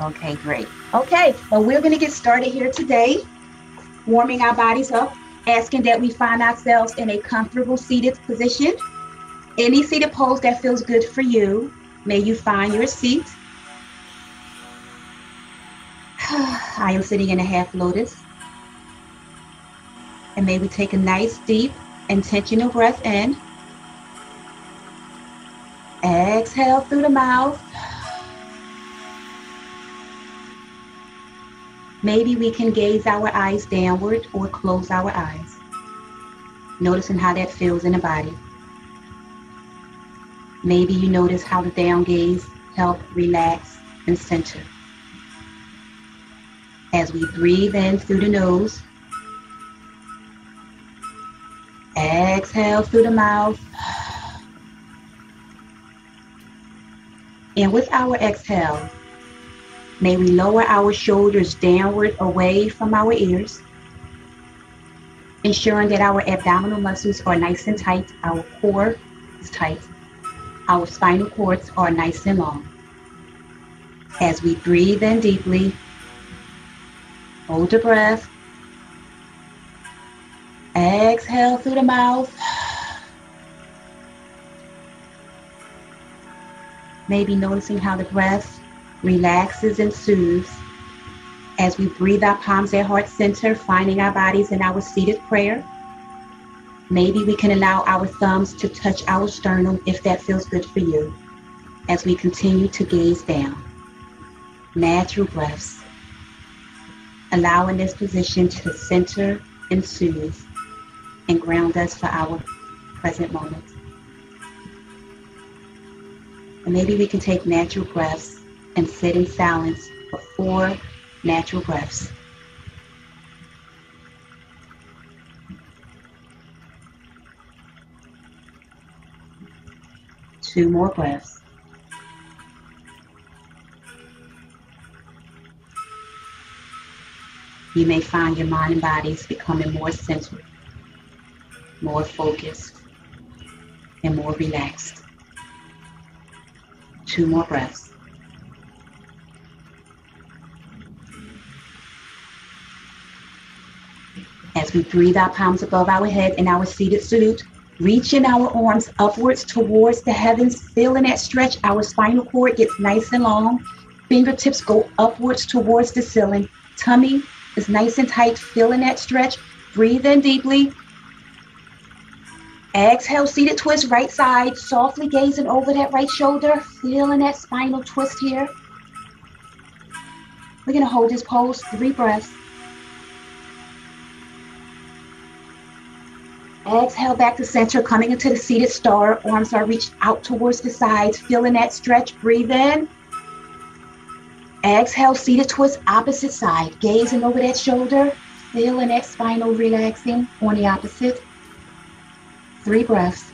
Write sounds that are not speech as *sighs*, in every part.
Okay, great. Okay, well, we're going to get started here today, warming our bodies up, asking that we find ourselves in a comfortable seated position. Any seated pose that feels good for you, may you find your seat. *sighs* I am sitting in a half lotus. And may we take a nice, deep, intentional breath in. Exhale through the mouth. Maybe we can gaze our eyes downward or close our eyes, noticing how that feels in the body. Maybe you notice how the down gaze help relax and center. As we breathe in through the nose, exhale through the mouth, and with our exhale, May we lower our shoulders downward away from our ears, ensuring that our abdominal muscles are nice and tight, our core is tight, our spinal cords are nice and long. As we breathe in deeply, hold the breath, exhale through the mouth. Maybe noticing how the breath relaxes and soothes as we breathe our palms at heart center, finding our bodies in our seated prayer. Maybe we can allow our thumbs to touch our sternum if that feels good for you as we continue to gaze down. Natural breaths. Allowing this position to center and soothe and ground us for our present moment. And maybe we can take natural breaths and sit in silence for four natural breaths. Two more breaths. You may find your mind and bodies becoming more centered, more focused, and more relaxed. Two more breaths. As we breathe our palms above our head in our seated salute, reaching our arms upwards towards the heavens, feeling that stretch. Our spinal cord gets nice and long. Fingertips go upwards towards the ceiling. Tummy is nice and tight, feeling that stretch. Breathe in deeply. Exhale, seated twist, right side, softly gazing over that right shoulder, feeling that spinal twist here. We're to hold this pose three breaths. Exhale back to center, coming into the seated star. Arms are reached out towards the sides, feeling that stretch. Breathe in. Exhale, seated twist, opposite side. Gazing over that shoulder, feeling that spinal relaxing on the opposite. Three breaths.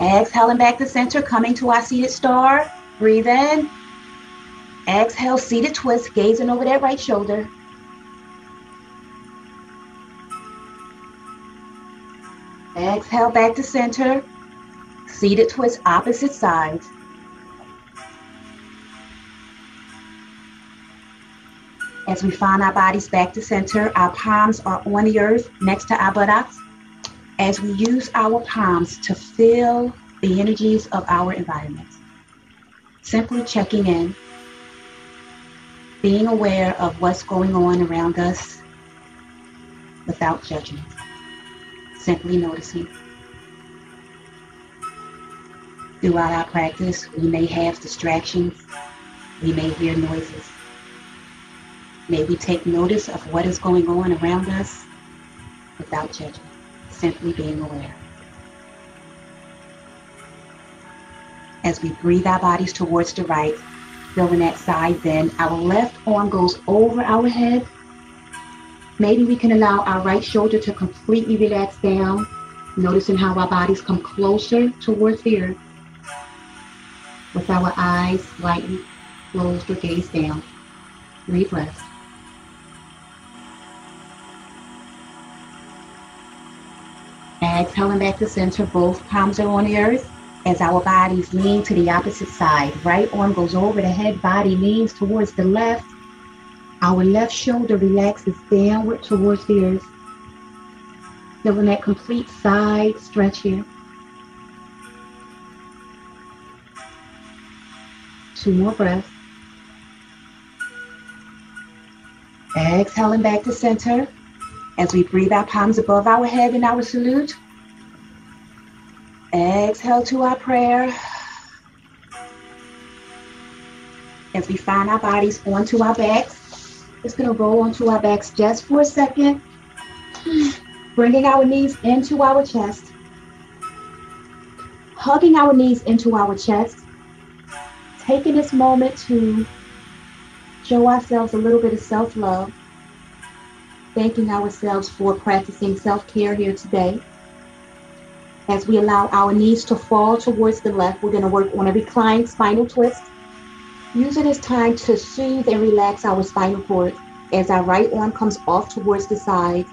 Exhaling back to center, coming to our seated star. Breathe in. Exhale, seated twist, gazing over that right shoulder. Exhale back to center. Seated twist, opposite side. As we find our bodies back to center, our palms are on the earth next to our buttocks. As we use our palms to feel the energies of our environment. Simply checking in being aware of what's going on around us without judgment, simply noticing. Throughout our practice, we may have distractions, we may hear noises. May we take notice of what is going on around us without judgment, simply being aware. As we breathe our bodies towards the right, Feeling that side bend. Our left arm goes over our head. Maybe we can allow our right shoulder to completely relax down, noticing how our bodies come closer towards the earth with our eyes slightly closed or gaze down. Three breaths. Exhaling back to center, both palms are on the earth as our bodies lean to the opposite side. Right arm goes over the head, body leans towards the left. Our left shoulder relaxes downward towards the earth. Feeling that complete side stretch here. Two more breaths. Exhaling back to center as we breathe our palms above our head in our salute. Exhale to our prayer. As we find our bodies onto our backs, just going to roll onto our backs just for a second. Bringing our knees into our chest. Hugging our knees into our chest. Taking this moment to show ourselves a little bit of self love. Thanking ourselves for practicing self care here today. As we allow our knees to fall towards the left, we're going to work on a reclined spinal twist. Using this time to soothe and relax our spinal cord as our right arm comes off towards the side.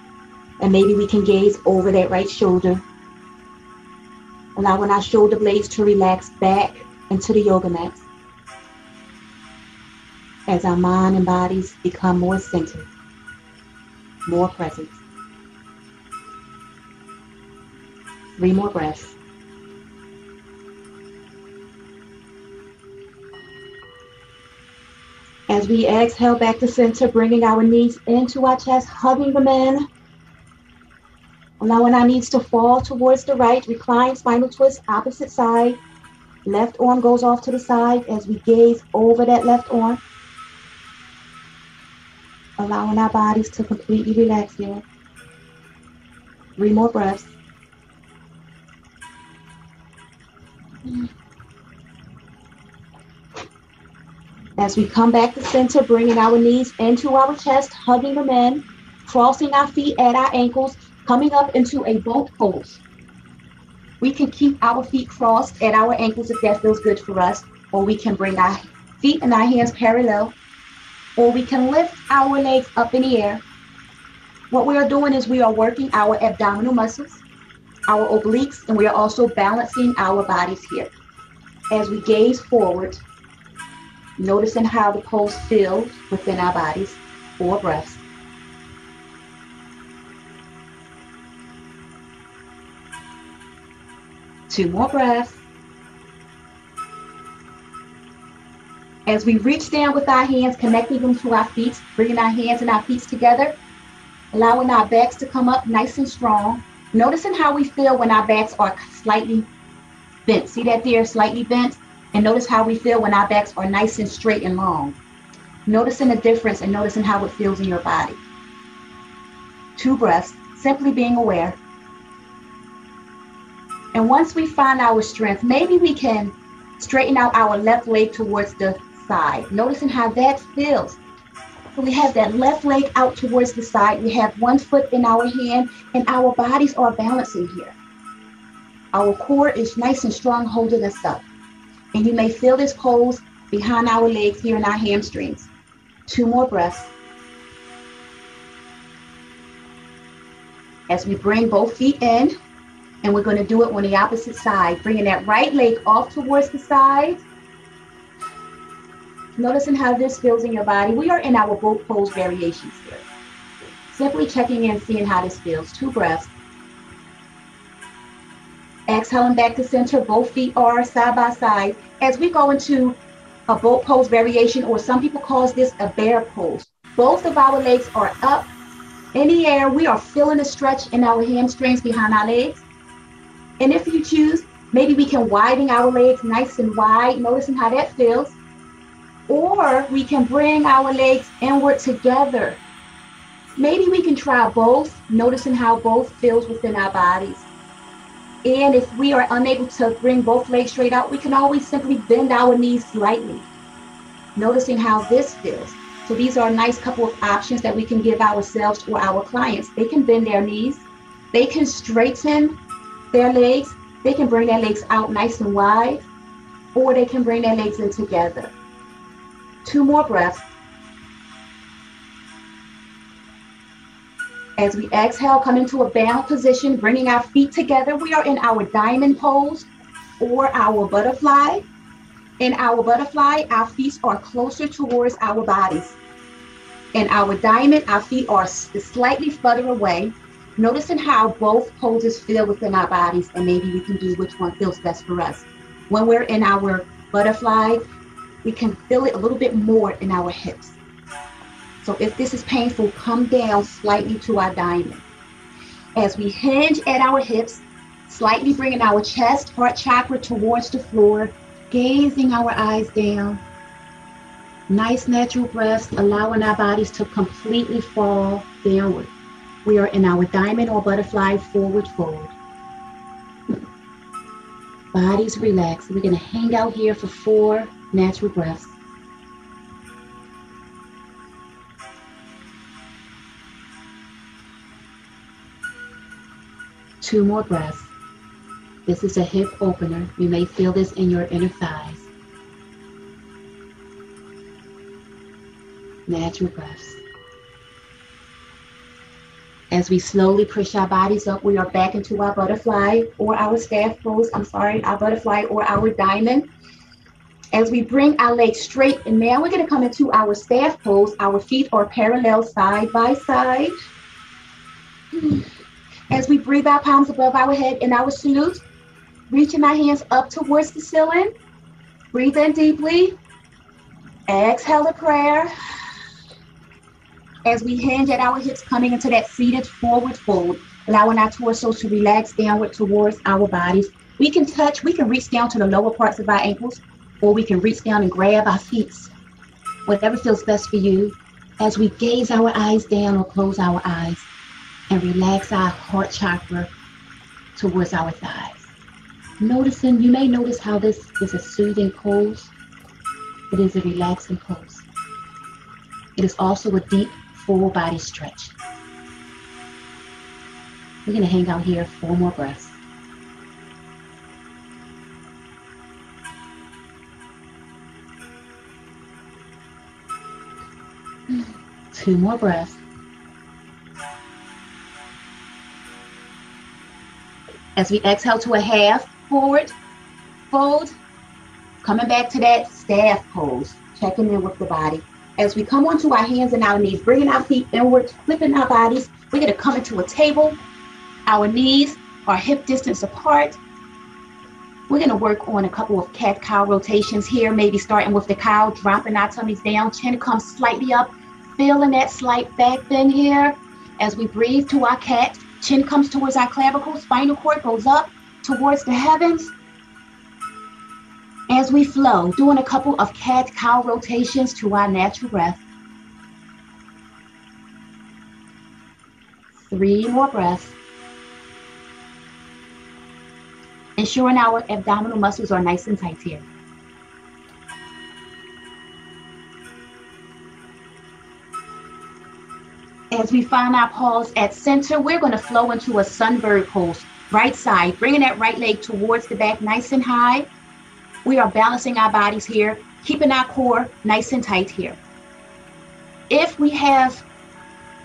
And maybe we can gaze over that right shoulder. Allowing our shoulder blades to relax back into the yoga mat. As our mind and bodies become more centered, more present. Three more breaths. As we exhale back to center, bringing our knees into our chest, hugging them in. Allowing our knees to fall towards the right, recline, spinal twist, opposite side. Left arm goes off to the side as we gaze over that left arm. Allowing our bodies to completely relax here. Three more breaths. As we come back to center, bringing our knees into our chest, hugging them in, crossing our feet at our ankles, coming up into a boat pose. We can keep our feet crossed at our ankles if that feels good for us, or we can bring our feet and our hands parallel, or we can lift our legs up in the air. What we are doing is we are working our abdominal muscles, our obliques, and we are also balancing our bodies here. As we gaze forward, noticing how the pose feels within our bodies. Four breaths. Two more breaths. As we reach down with our hands, connecting them to our feet, bringing our hands and our feet together, allowing our backs to come up nice and strong. Noticing how we feel when our backs are slightly bent. See that there, slightly bent? And notice how we feel when our backs are nice and straight and long. Noticing the difference and noticing how it feels in your body. Two breaths, simply being aware. And once we find our strength, maybe we can straighten out our left leg towards the side, noticing how that feels. We have that left leg out towards the side. We have one foot in our hand, and our bodies are balancing here. Our core is nice and strong, holding us up. And you may feel this pose behind our legs here in our hamstrings. Two more breaths. As we bring both feet in, and we're going to do it on the opposite side, bringing that right leg off towards the side. Noticing how this feels in your body. We are in our boat pose variations here. Simply checking in, seeing how this feels. Two breaths. Exhaling back to center, both feet are side by side. As we go into a boat pose variation, or some people call this a bear pose. Both of our legs are up in the air. We are feeling a stretch in our hamstrings behind our legs. And if you choose, maybe we can widen our legs nice and wide, noticing how that feels. Or we can bring our legs inward together. Maybe we can try both, noticing how both feels within our bodies. And if we are unable to bring both legs straight out, we can always simply bend our knees slightly, noticing how this feels. So these are a nice couple of options that we can give ourselves or our clients. They can bend their knees, they can straighten their legs, they can bring their legs out nice and wide, or they can bring their legs in together. Two more breaths. As we exhale, come into a bound position, bringing our feet together. We are in our diamond pose or our butterfly. In our butterfly, our feet are closer towards our bodies. In our diamond, our feet are slightly further away. Noticing how both poses feel within our bodies, and maybe we can do which one feels best for us. When we're in our butterfly, we can feel it a little bit more in our hips. So if this is painful, come down slightly to our diamond. As we hinge at our hips, slightly bringing our chest, heart chakra towards the floor, gazing our eyes down. Nice natural breaths, allowing our bodies to completely fall downward. We are in our diamond or butterfly forward fold. Bodies relax. We're going to hang out here for four natural breaths. Two more breaths. This is a hip opener. You may feel this in your inner thighs. Natural breaths. As we slowly push our bodies up, we are back into our butterfly or our staff pose. I'm sorry, our butterfly or our diamond. As we bring our legs straight, and now we're going to come into our staff pose. Our feet are parallel side by side. As we breathe our palms above our head in our salute, reaching our hands up towards the ceiling. Breathe in deeply. Exhale a prayer. As we hinge at our hips, coming into that seated forward fold, allowing our torso to relax downward towards our bodies. We can touch, we can reach down to the lower parts of our ankles, or we can reach down and grab our feet. Whatever feels best for you. As we gaze our eyes down or close our eyes, and relax our heart chakra towards our thighs. Noticing, you may notice how this is a soothing pose. It is a relaxing pose. It is also a deep full body stretch. We're going to hang out here four more breaths. Two more breaths. As we exhale to a half, forward, fold, coming back to that staff pose, checking in with the body. As we come onto our hands and our knees, bringing our feet inward, flipping our bodies, we're going to come into a table. Our knees are hip distance apart. We're going to work on a couple of cat cow rotations here, maybe starting with the cow, dropping our tummies down, chin comes slightly up, feeling that slight back bend here. As we breathe to our cat, Chin comes towards our clavicle, spinal cord goes up towards the heavens. As we flow, doing a couple of cat cow rotations to our natural breath. Three more breaths. Ensuring our abdominal muscles are nice and tight here. As we find our pause at center, we're going to flow into a sunbird pose. Right side, bringing that right leg towards the back nice and high. We are balancing our bodies here, keeping our core nice and tight here. If we have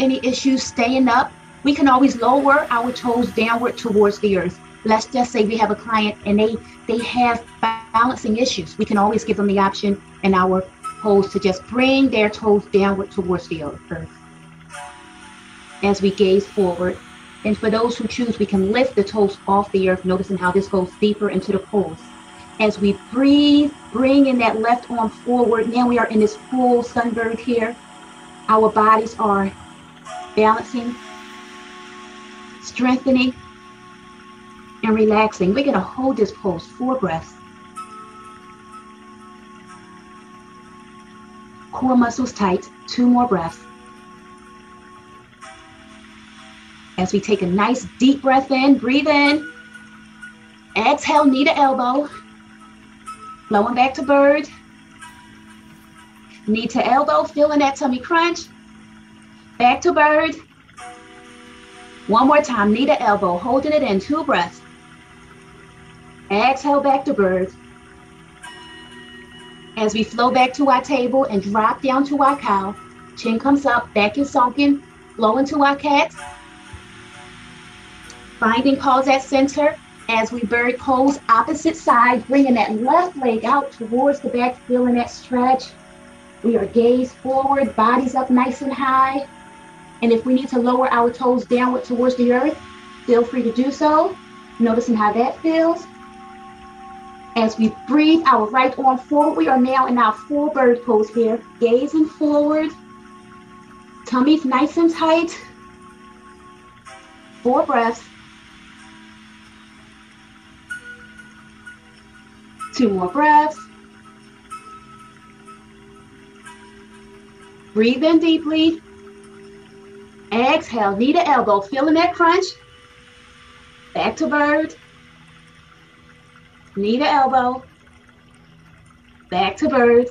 any issues staying up, we can always lower our toes downward towards the earth. Let's just say we have a client and they they have balancing issues. We can always give them the option in our pose to just bring their toes downward towards the earth as we gaze forward. And for those who choose, we can lift the toes off the earth, noticing how this goes deeper into the pose. As we breathe, bring in that left arm forward. Now we are in this full sunbird here. Our bodies are balancing, strengthening, and relaxing. We're going to hold this pose four breaths. Core muscles tight, two more breaths. As we take a nice deep breath in, breathe in. Exhale, knee to elbow. Flowing back to bird. Knee to elbow, feeling that tummy crunch. Back to bird. One more time, knee to elbow, holding it in, two breaths. Exhale back to bird. As we flow back to our table and drop down to our cow, chin comes up, back is sunken, flow into our cat, Finding pause at center as we bird pose opposite side, bringing that left leg out towards the back, feeling that stretch. We are gaze forward, bodies up nice and high. And if we need to lower our toes downward towards the earth, feel free to do so. Noticing how that feels. As we breathe our right arm forward, we are now in our full bird pose here. Gazing forward. Tummy's nice and tight. Four breaths. Two more breaths. Breathe in deeply. Exhale, knee to elbow, feeling that crunch. Back to bird. Knee to elbow. Back to bird.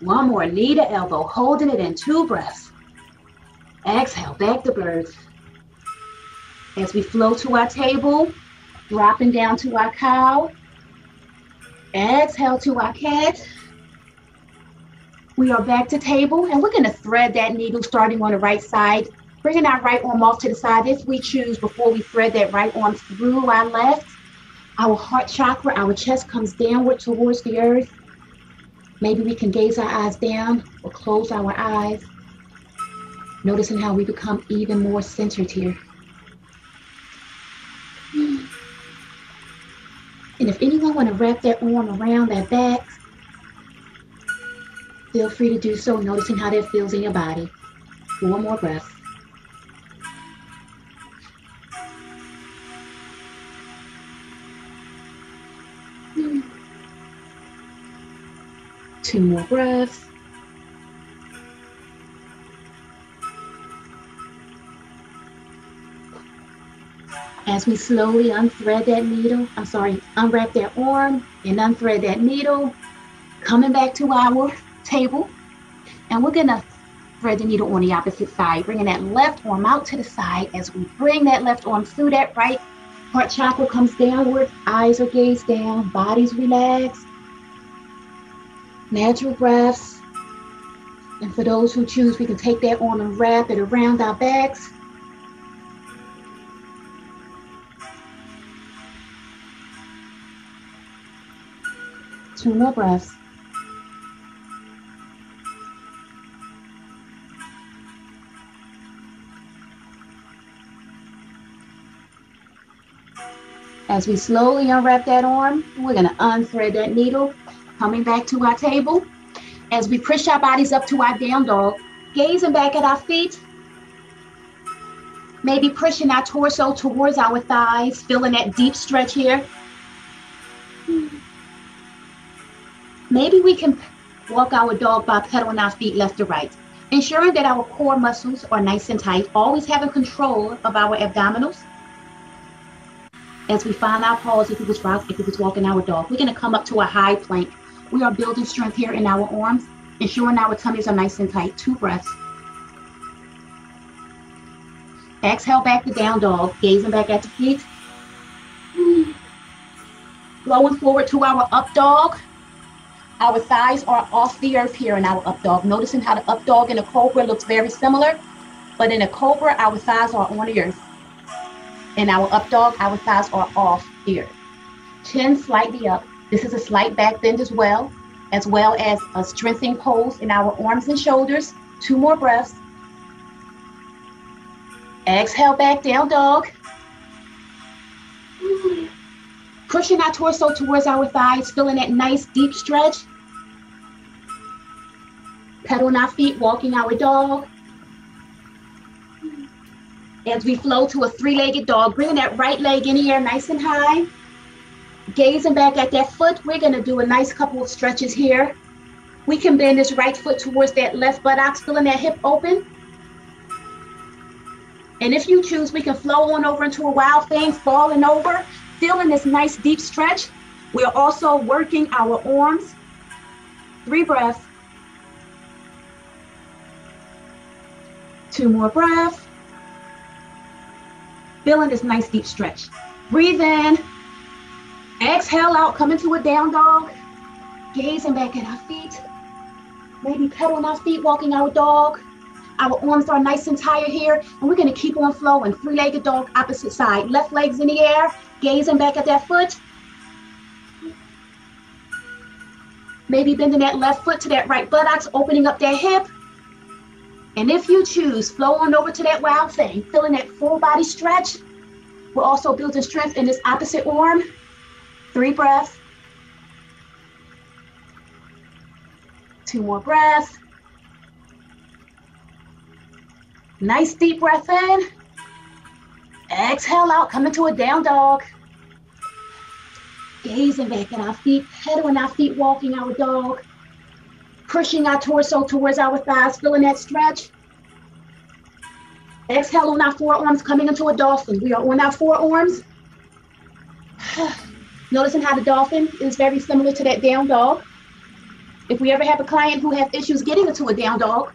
One more, knee to elbow, holding it in two breaths. Exhale, back to bird. As we flow to our table, dropping down to our cow. Exhale to our cat. We are back to table and we're gonna thread that needle starting on the right side, bringing our right arm off to the side if we choose before we thread that right arm through our left. Our heart chakra, our chest comes downward towards the earth. Maybe we can gaze our eyes down or close our eyes, noticing how we become even more centered here. Want to wrap their arm around their back, feel free to do so, noticing how that feels in your body. One more breath. Hmm. Two more breaths. As we slowly unthread that needle, I'm sorry, unwrap that arm and unthread that needle, coming back to our table. And we're gonna thread the needle on the opposite side, bringing that left arm out to the side as we bring that left arm through that right heart chakra comes downward, eyes are gazed down, bodies relaxed natural breaths. And for those who choose, we can take that arm and wrap it around our backs. Two more breaths. As we slowly unwrap that arm, we're going to unthread that needle Coming back to our table. As we push our bodies up to our down dog, gazing back at our feet. Maybe pushing our torso towards our thighs, feeling that deep stretch here. Maybe we can walk our dog by pedaling our feet left to right, ensuring that our core muscles are nice and tight, always having control of our abdominals. As we find our pause, if it was, if it was walking our dog, we're going to come up to a high plank we are building strength here in our arms, ensuring our tummies are nice and tight. Two breaths. Exhale back to down dog, gazing back at the feet. Flowing forward to our up dog. Our thighs are off the earth here in our up dog. Noticing how the up dog and a cobra looks very similar, but in a cobra, our thighs are on the earth. In our up dog, our thighs are off the earth. Chin slightly up, this is a slight back bend as well, as well as a strengthening pose in our arms and shoulders. Two more breaths. Exhale back, down dog. Pushing our torso towards our thighs, feeling that nice deep stretch. Pedaling our feet, walking our dog. As we flow to a three-legged dog, bringing that right leg in air nice and high gazing back at that foot, we're to do a nice couple of stretches here. We can bend this right foot towards that left buttocks, feeling that hip open. And if you choose, we can flow on over into a wild thing, falling over, feeling this nice deep stretch. We are also working our arms. Three breaths. Two more breaths. Feeling this nice deep stretch. Breathe in. Exhale out, come into a down dog. Gazing back at our feet. Maybe pedaling our feet, walking our dog. Our arms are nice and tired here, and we're gonna keep on flowing. Three-legged dog, opposite side. Left leg's in the air, gazing back at that foot. Maybe bending that left foot to that right buttocks, opening up that hip. And if you choose, flow on over to that wild thing, feeling that full body stretch. We're also building strength in this opposite arm. Three breaths. Two more breaths. Nice deep breath in. Exhale out, come into a down dog. Gazing back at our feet, pedaling our feet, walking our dog. Pushing our torso towards our thighs, feeling that stretch. Exhale on our forearms, coming into a dolphin. We are on our forearms. *sighs* Noticing how the dolphin is very similar to that down dog. If we ever have a client who has issues getting into a down dog,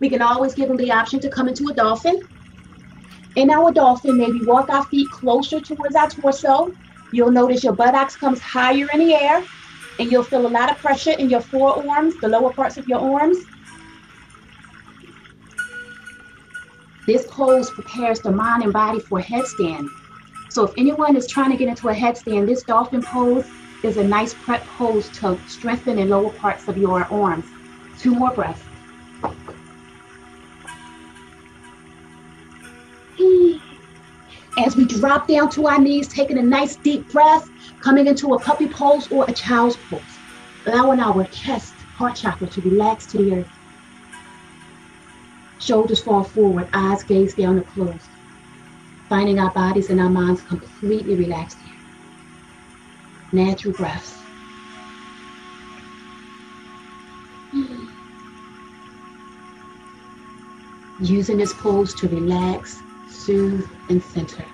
we can always give them the option to come into a dolphin. In our dolphin, maybe walk our feet closer towards our torso. You'll notice your buttocks comes higher in the air, and you'll feel a lot of pressure in your forearms, the lower parts of your arms. This pose prepares the mind and body for a headstand. So if anyone is trying to get into a headstand, this dolphin pose is a nice prep pose to strengthen the lower parts of your arms. Two more breaths. As we drop down to our knees, taking a nice deep breath, coming into a puppy pose or a child's pose, allowing our chest, heart chakra to relax to the earth. Shoulders fall forward, eyes gaze down and closed, finding our bodies and our minds completely relaxed here. Natural breaths. Using this pose to relax soothe, and center.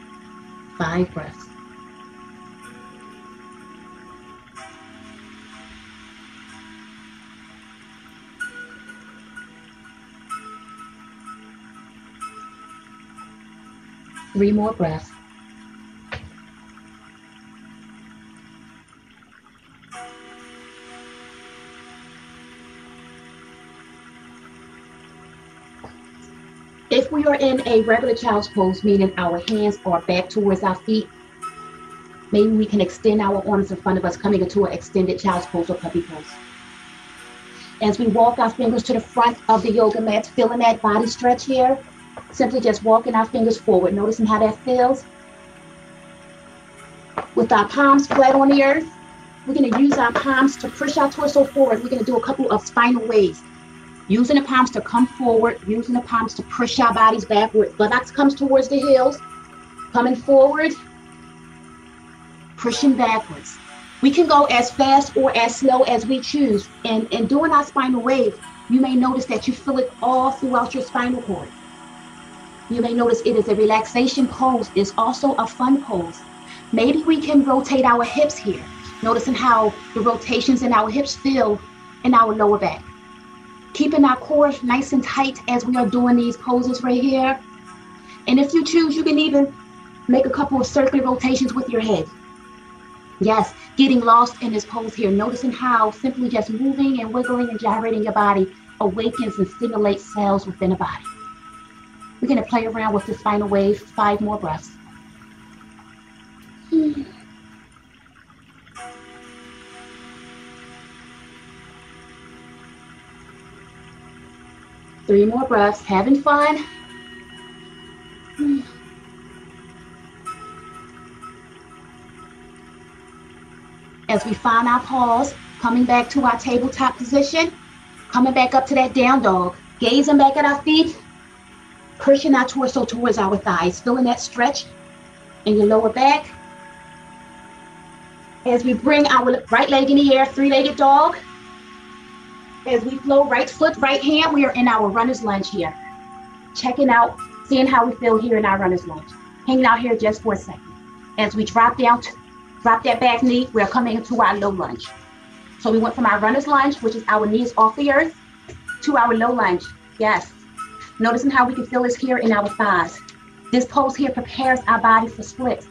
Five breaths. Three more breaths. If we are in a regular child's pose, meaning our hands are back towards our feet, maybe we can extend our arms in front of us, coming into an extended child's pose or puppy pose. As we walk our fingers to the front of the yoga mat, feeling that body stretch here, simply just walking our fingers forward, noticing how that feels. With our palms flat on the earth, we're gonna use our palms to push our torso forward. We're gonna do a couple of spinal waves. Using the palms to come forward, using the palms to push our bodies backward. Buttocks comes towards the heels, coming forward, pushing backwards. We can go as fast or as slow as we choose. And, and doing our spinal wave, you may notice that you feel it all throughout your spinal cord. You may notice it is a relaxation pose. It's also a fun pose. Maybe we can rotate our hips here, noticing how the rotations in our hips feel in our lower back keeping our core nice and tight as we are doing these poses right here. And if you choose, you can even make a couple of circular rotations with your head. Yes, getting lost in this pose here, noticing how simply just moving and wiggling and gyrating your body awakens and stimulates cells within the body. We're going to play around with the spinal wave, five more breaths. Hmm. Three more breaths, having fun. As we find our pause, coming back to our tabletop position, coming back up to that down dog, gazing back at our feet, pushing our torso towards our thighs, feeling that stretch in your lower back. As we bring our right leg in the air, three-legged dog, as we flow right foot, right hand, we are in our runner's lunge here. Checking out, seeing how we feel here in our runner's lunge. Hanging out here just for a second. As we drop down, to, drop that back knee, we're coming into our low lunge. So we went from our runner's lunge, which is our knees off the earth, to our low lunge. Yes. Noticing how we can feel this here in our thighs. This pose here prepares our body for splits.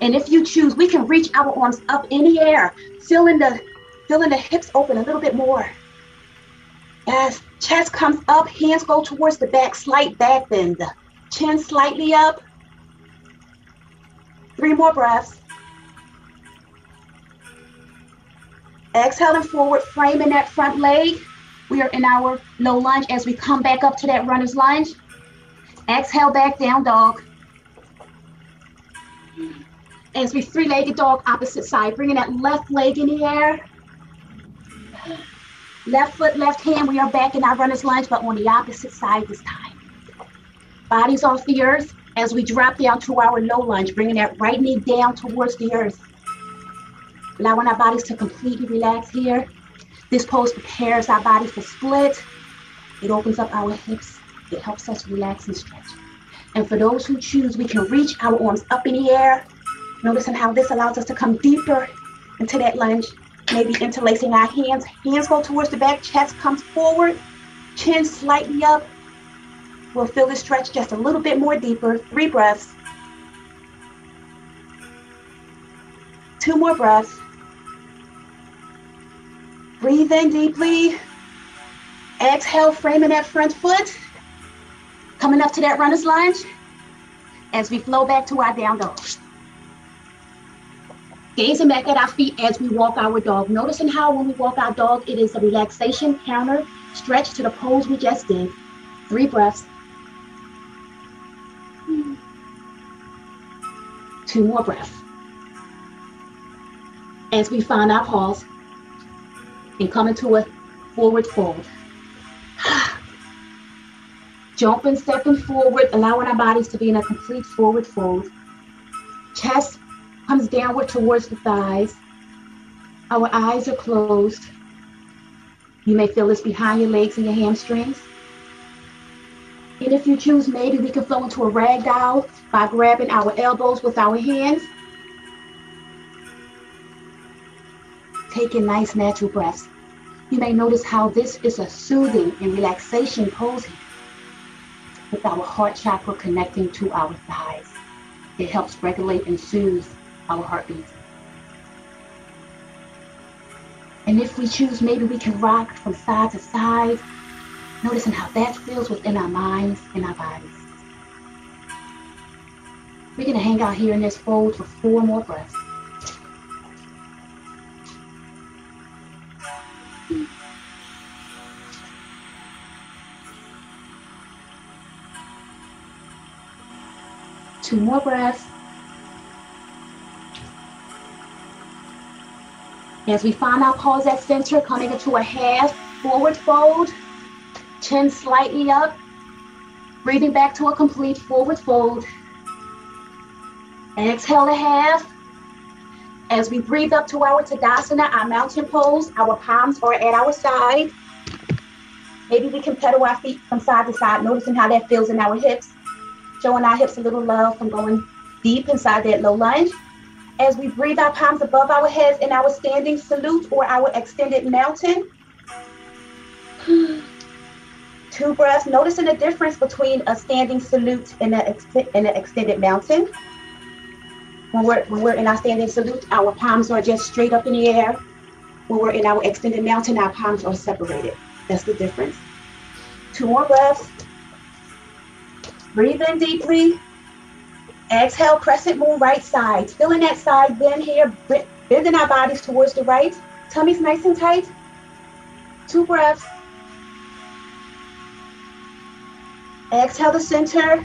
And if you choose, we can reach our arms up in the air, feeling the, feeling the hips open a little bit more. As chest comes up, hands go towards the back, slight back bend. Chin slightly up. Three more breaths. Exhaling forward, framing that front leg. We are in our low lunge as we come back up to that runner's lunge. Exhale back, down dog. As we three-legged dog, opposite side, bringing that left leg in the air. Left foot, left hand, we are back in our runner's lunge, but on the opposite side this time. Bodies off the earth as we drop down to our low lunge, bringing that right knee down towards the earth. Allowing our bodies to completely relax here. This pose prepares our body for split. It opens up our hips. It helps us relax and stretch. And for those who choose, we can reach our arms up in the air. Noticing how this allows us to come deeper into that lunge. Maybe interlacing our hands. Hands go towards the back, chest comes forward, chin slightly up. We'll feel the stretch just a little bit more deeper. Three breaths. Two more breaths. Breathe in deeply. Exhale, framing that front foot. Coming up to that runner's lunge as we flow back to our down dog. Gazing back at our feet as we walk our dog. Noticing how when we walk our dog, it is a relaxation counter stretch to the pose we just did. Three breaths. Two more breaths. As we find our pause, and come into a forward fold. *sighs* Jumping, stepping forward, allowing our bodies to be in a complete forward fold. Chest comes downward towards the thighs. Our eyes are closed. You may feel this behind your legs and your hamstrings. And if you choose, maybe we can flow into a ragdoll by grabbing our elbows with our hands taking nice natural breaths. You may notice how this is a soothing and relaxation pose with our heart chakra connecting to our thighs. It helps regulate and soothe our heartbeat. And if we choose, maybe we can rock from side to side, noticing how that feels within our minds and our bodies. We're going to hang out here in this fold for four more breaths. Two more breaths. As we find our pose at center, coming into a half forward fold, chin slightly up, breathing back to a complete forward fold. Exhale a half. As we breathe up to our Tadasana, our mountain pose, our palms are at our side. Maybe we can pedal our feet from side to side, noticing how that feels in our hips showing our hips a little love from going deep inside that low lunge. As we breathe our palms above our heads in our standing salute or our extended mountain. *sighs* Two breaths, noticing the difference between a standing salute and an, and an extended mountain. When we're, when we're in our standing salute, our palms are just straight up in the air. When we're in our extended mountain, our palms are separated. That's the difference. Two more breaths. Breathe in deeply. Exhale, crescent moon, right side. Feeling that side bend here, bending our bodies towards the right. Tummy's nice and tight. Two breaths. Exhale to center.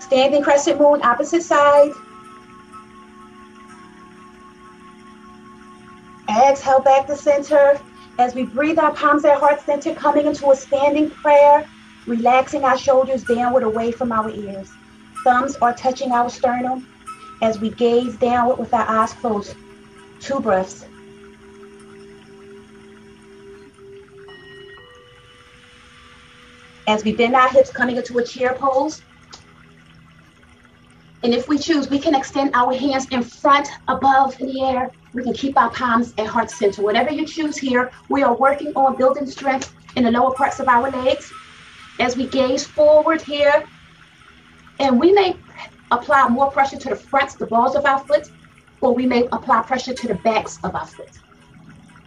Standing crescent moon, opposite side. Exhale back to center. As we breathe our palms at heart center, coming into a standing prayer relaxing our shoulders downward away from our ears. Thumbs are touching our sternum as we gaze downward with our eyes closed. Two breaths. As we bend our hips, coming into a chair pose. And if we choose, we can extend our hands in front, above, in the air. We can keep our palms at heart center. Whatever you choose here, we are working on building strength in the lower parts of our legs as we gaze forward here. And we may apply more pressure to the fronts, the balls of our foot, or we may apply pressure to the backs of our foot.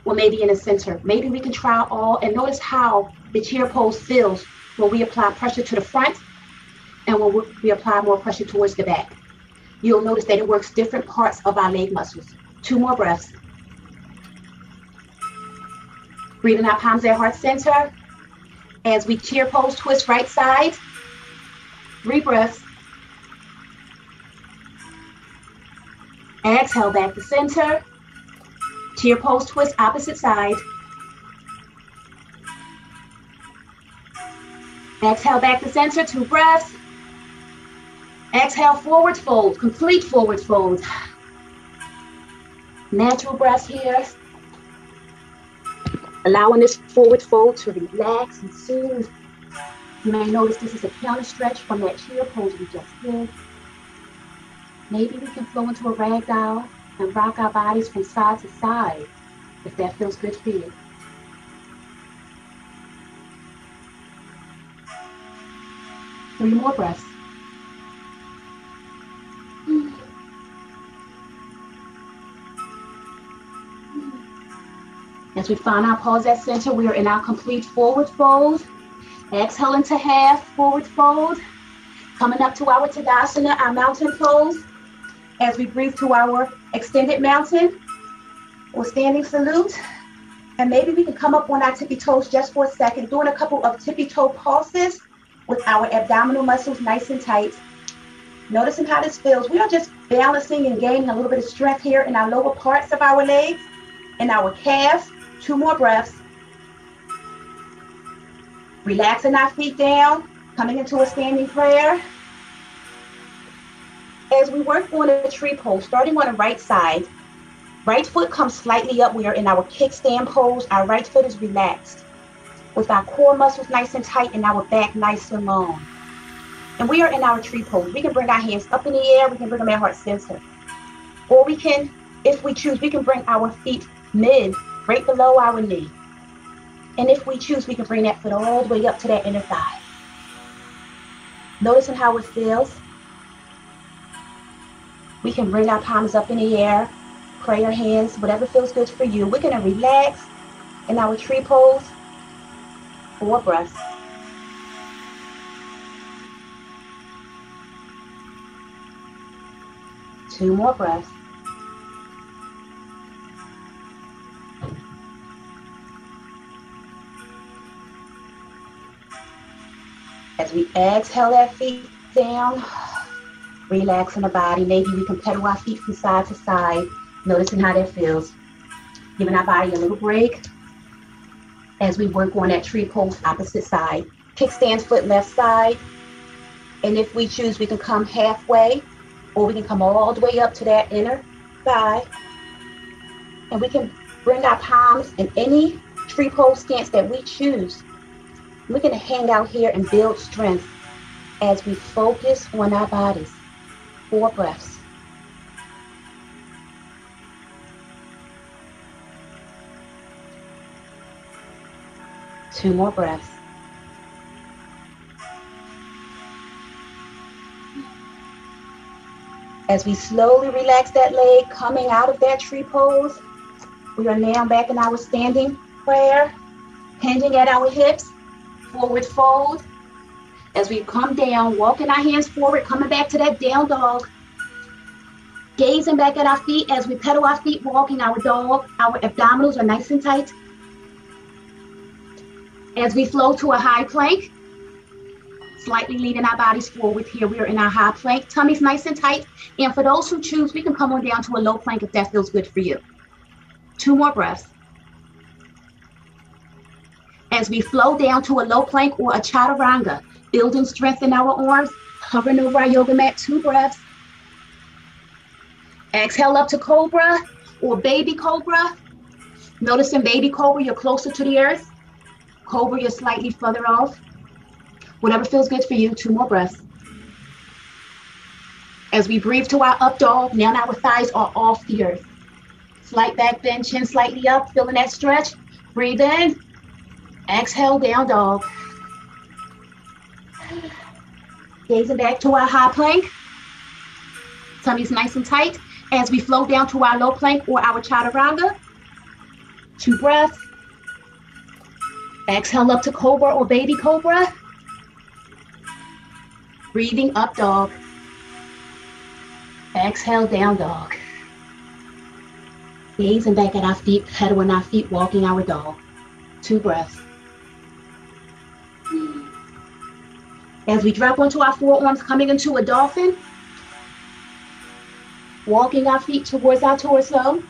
or maybe in the center. Maybe we can try all and notice how the chair pose feels when we apply pressure to the front and when we apply more pressure towards the back. You'll notice that it works different parts of our leg muscles. Two more breaths. Breathing out palms at heart center. As we chair pose, twist right side. Three breaths. Exhale back to center. Chair pose, twist opposite side. Exhale back to center, two breaths. Exhale, forward fold, complete forward fold. Natural breath here. Allowing this forward fold to relax and soothe. You may notice this is a counter stretch from that chair pose we just did. Maybe we can flow into a ragdoll and rock our bodies from side to side if that feels good for you. Three more breaths. As we find our pause at center, we are in our complete forward fold. Exhale into half, forward fold. Coming up to our Tadasana, our mountain pose. As we breathe to our extended mountain or standing salute. And maybe we can come up on our tippy toes just for a second, doing a couple of tippy toe pulses with our abdominal muscles nice and tight. Noticing how this feels. We are just balancing and gaining a little bit of strength here in our lower parts of our legs and our calves. Two more breaths. Relaxing our feet down, coming into a standing prayer. As we work on a tree pose, starting on the right side, right foot comes slightly up. We are in our kickstand pose. Our right foot is relaxed with our core muscles nice and tight and our back nice and long. And we are in our tree pose. We can bring our hands up in the air. We can bring them at heart center. Or we can, if we choose, we can bring our feet mid, right below our knee. And if we choose, we can bring that foot all the way up to that inner thigh. Noticing how it feels. We can bring our palms up in the air, prayer hands, whatever feels good for you. We're going to relax in our tree pose. Four breaths. Two more breaths. As we exhale that feet down, relaxing the body. Maybe we can pedal our feet from side to side, noticing how that feels. Giving our body a little break as we work on that tree pose opposite side. Kickstand foot left side. And if we choose, we can come halfway or we can come all the way up to that inner thigh. And we can bring our palms in any tree pose stance that we choose. We're going to hang out here and build strength as we focus on our bodies. Four breaths. Two more breaths. As we slowly relax that leg, coming out of that tree pose, we are now back in our standing prayer, hinging at our hips, forward fold. As we come down, walking our hands forward, coming back to that down dog. Gazing back at our feet as we pedal our feet, walking our dog. Our abdominals are nice and tight. As we flow to a high plank, slightly leading our bodies forward here. We are in our high plank. Tummy's nice and tight. And for those who choose, we can come on down to a low plank if that feels good for you. Two more breaths. As we flow down to a low plank or a chaturanga, building strength in our arms, hovering over our yoga mat, two breaths. Exhale up to cobra or baby cobra. Notice in baby cobra, you're closer to the earth. Cobra, you're slightly further off. Whatever feels good for you, two more breaths. As we breathe to our up dog, now our thighs are off the earth. Slight back bend, chin slightly up, feeling that stretch. Breathe in. Exhale, down dog. Gazing back to our high plank. Tummy's nice and tight. As we flow down to our low plank or our chaturanga. Two breaths. Exhale up to cobra or baby cobra. Breathing up dog. Exhale down dog. Gazing back at our feet, pedaling our feet, walking our dog. Two breaths. As we drop onto our forearms, coming into a dolphin, walking our feet towards our torso,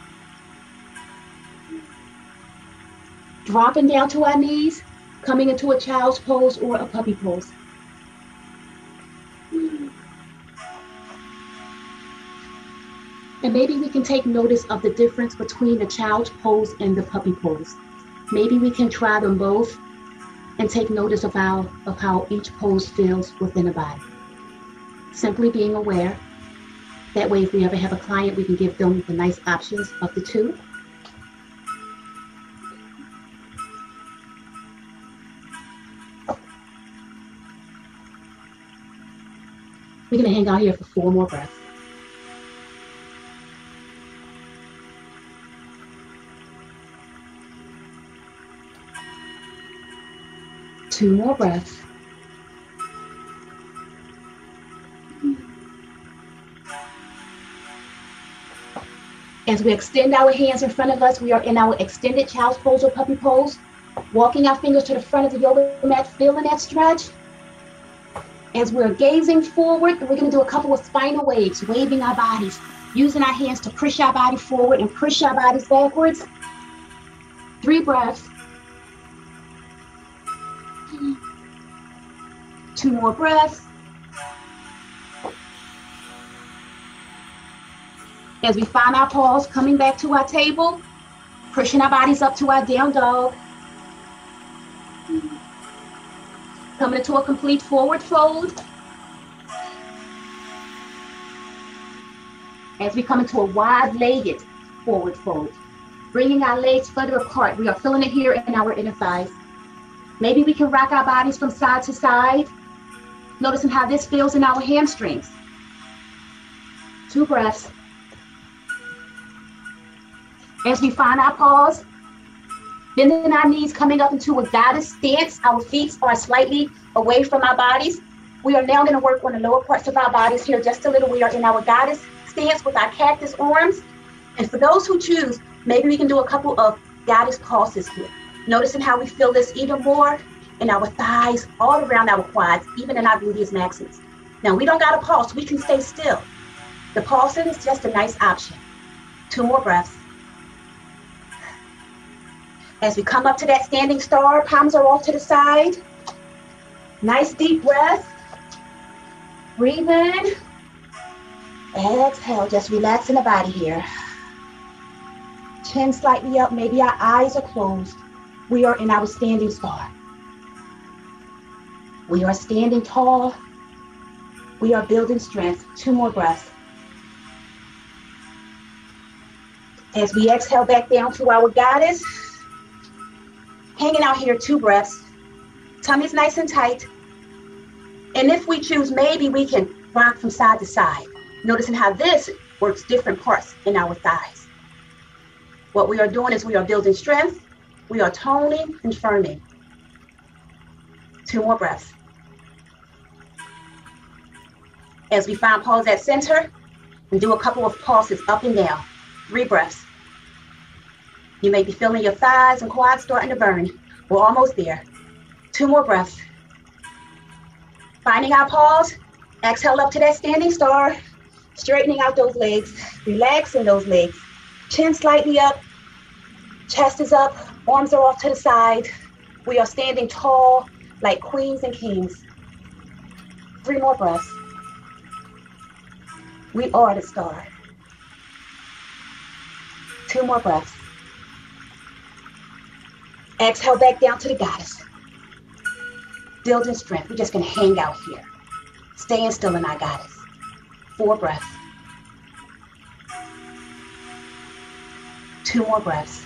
dropping down to our knees, coming into a child's pose or a puppy pose. And maybe we can take notice of the difference between the child's pose and the puppy pose. Maybe we can try them both and take notice of how, of how each pose feels within the body. Simply being aware. That way, if we ever have a client, we can give them the nice options of the two. We're going to hang out here for four more breaths. Two more breaths. As we extend our hands in front of us, we are in our extended child's pose or puppy pose, walking our fingers to the front of the yoga mat, feeling that stretch. As we're gazing forward, we're going to do a couple of spinal waves, waving our bodies, using our hands to push our body forward and push our bodies backwards. Three breaths. Two more breaths. As we find our pause, coming back to our table, pushing our bodies up to our down dog. Coming into a complete forward fold. As we come into a wide-legged forward fold, bringing our legs further apart. We are feeling it here in our inner thighs. Maybe we can rock our bodies from side to side Noticing how this feels in our hamstrings. Two breaths. As we find our pause, bending our knees, coming up into a goddess stance. Our feet are slightly away from our bodies. We are now going to work on the lower parts of our bodies here just a little. We are in our goddess stance with our cactus arms. And for those who choose, maybe we can do a couple of goddess pulses here. Noticing how we feel this even more in our thighs, all around our quads, even in our gluteus maximus. Now, we don't got to pulse, we can stay still. The pulsing is just a nice option. Two more breaths. As we come up to that standing star, palms are off to the side. Nice deep breath. Breathe in. Exhale, just relaxing the body here. Chin slightly up, maybe our eyes are closed. We are in our standing star. We are standing tall. We are building strength. Two more breaths. As we exhale back down to our goddess, hanging out here, two breaths. Tummy's nice and tight. And if we choose, maybe we can rock from side to side. Noticing how this works different parts in our thighs. What we are doing is we are building strength, we are toning and firming. Two more breaths. As we find pause at center, and do a couple of pulses up and down. Three breaths. You may be feeling your thighs and quads starting to burn. We're almost there. Two more breaths. Finding our pause. Exhale up to that standing star. Straightening out those legs. Relaxing those legs. Chin slightly up. Chest is up. Arms are off to the side. We are standing tall like queens and kings. Three more breaths. We are the star. Two more breaths. Exhale back down to the goddess. Building strength. We're just going to hang out here. Staying still in our goddess. Four breaths. Two more breaths.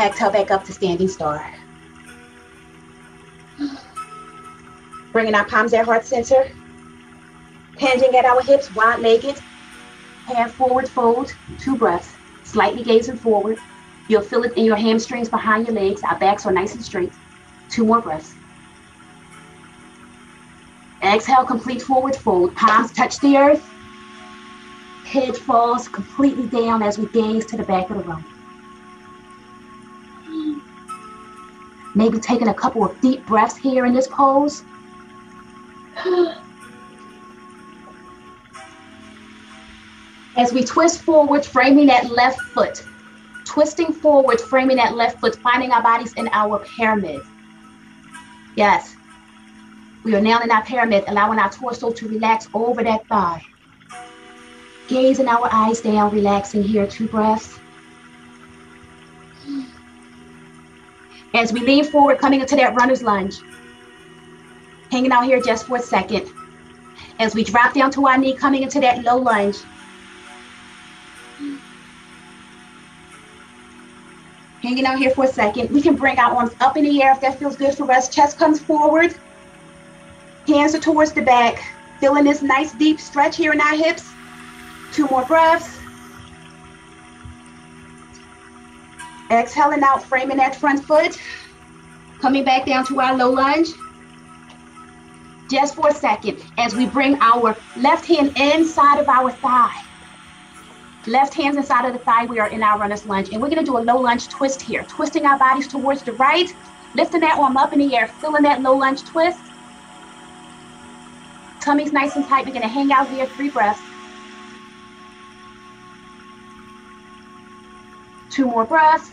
Exhale back up to standing star. Bringing our palms at heart center. Hinging at our hips, wide-legged. half forward fold, two breaths, slightly gazing forward. You'll feel it in your hamstrings behind your legs. Our backs are nice and straight. Two more breaths. Exhale, complete forward fold. Palms touch the earth. Head falls completely down as we gaze to the back of the room. Maybe taking a couple of deep breaths here in this pose. As we twist forward, framing that left foot. Twisting forward, framing that left foot, finding our bodies in our pyramid. Yes. We are now in our pyramid, allowing our torso to relax over that thigh. Gazing our eyes down, relaxing here, two breaths. As we lean forward, coming into that runner's lunge. Hanging out here just for a second. As we drop down to our knee, coming into that low lunge. Hanging out here for a second. We can bring our arms up in the air if that feels good for us. Chest comes forward. Hands are towards the back. Feeling this nice deep stretch here in our hips. Two more breaths. Exhaling out, framing that front foot. Coming back down to our low lunge. Just for a second, as we bring our left hand inside of our thigh. Left hands inside of the thigh, we are in our runner's lunge. And we're gonna do a low lunge twist here. Twisting our bodies towards the right, lifting that arm up in the air, feeling that low lunge twist. Tummy's nice and tight. We're gonna hang out here, three breaths. Two more breaths.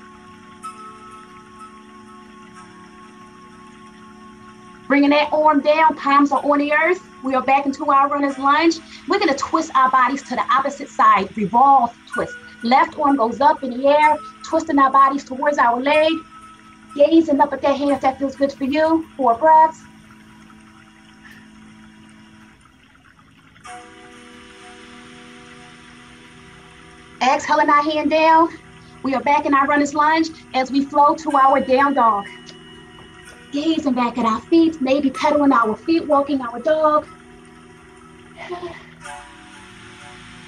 Bringing that arm down, palms are on the earth. We are back into our runner's lunge. We're gonna twist our bodies to the opposite side, revolve twist. Left arm goes up in the air, twisting our bodies towards our leg. Gazing up at that hand if that feels good for you. Four breaths. Exhaling our hand down. We are back in our runner's lunge as we flow to our down dog. Gazing back at our feet, maybe pedaling our feet, walking our dog. *sighs*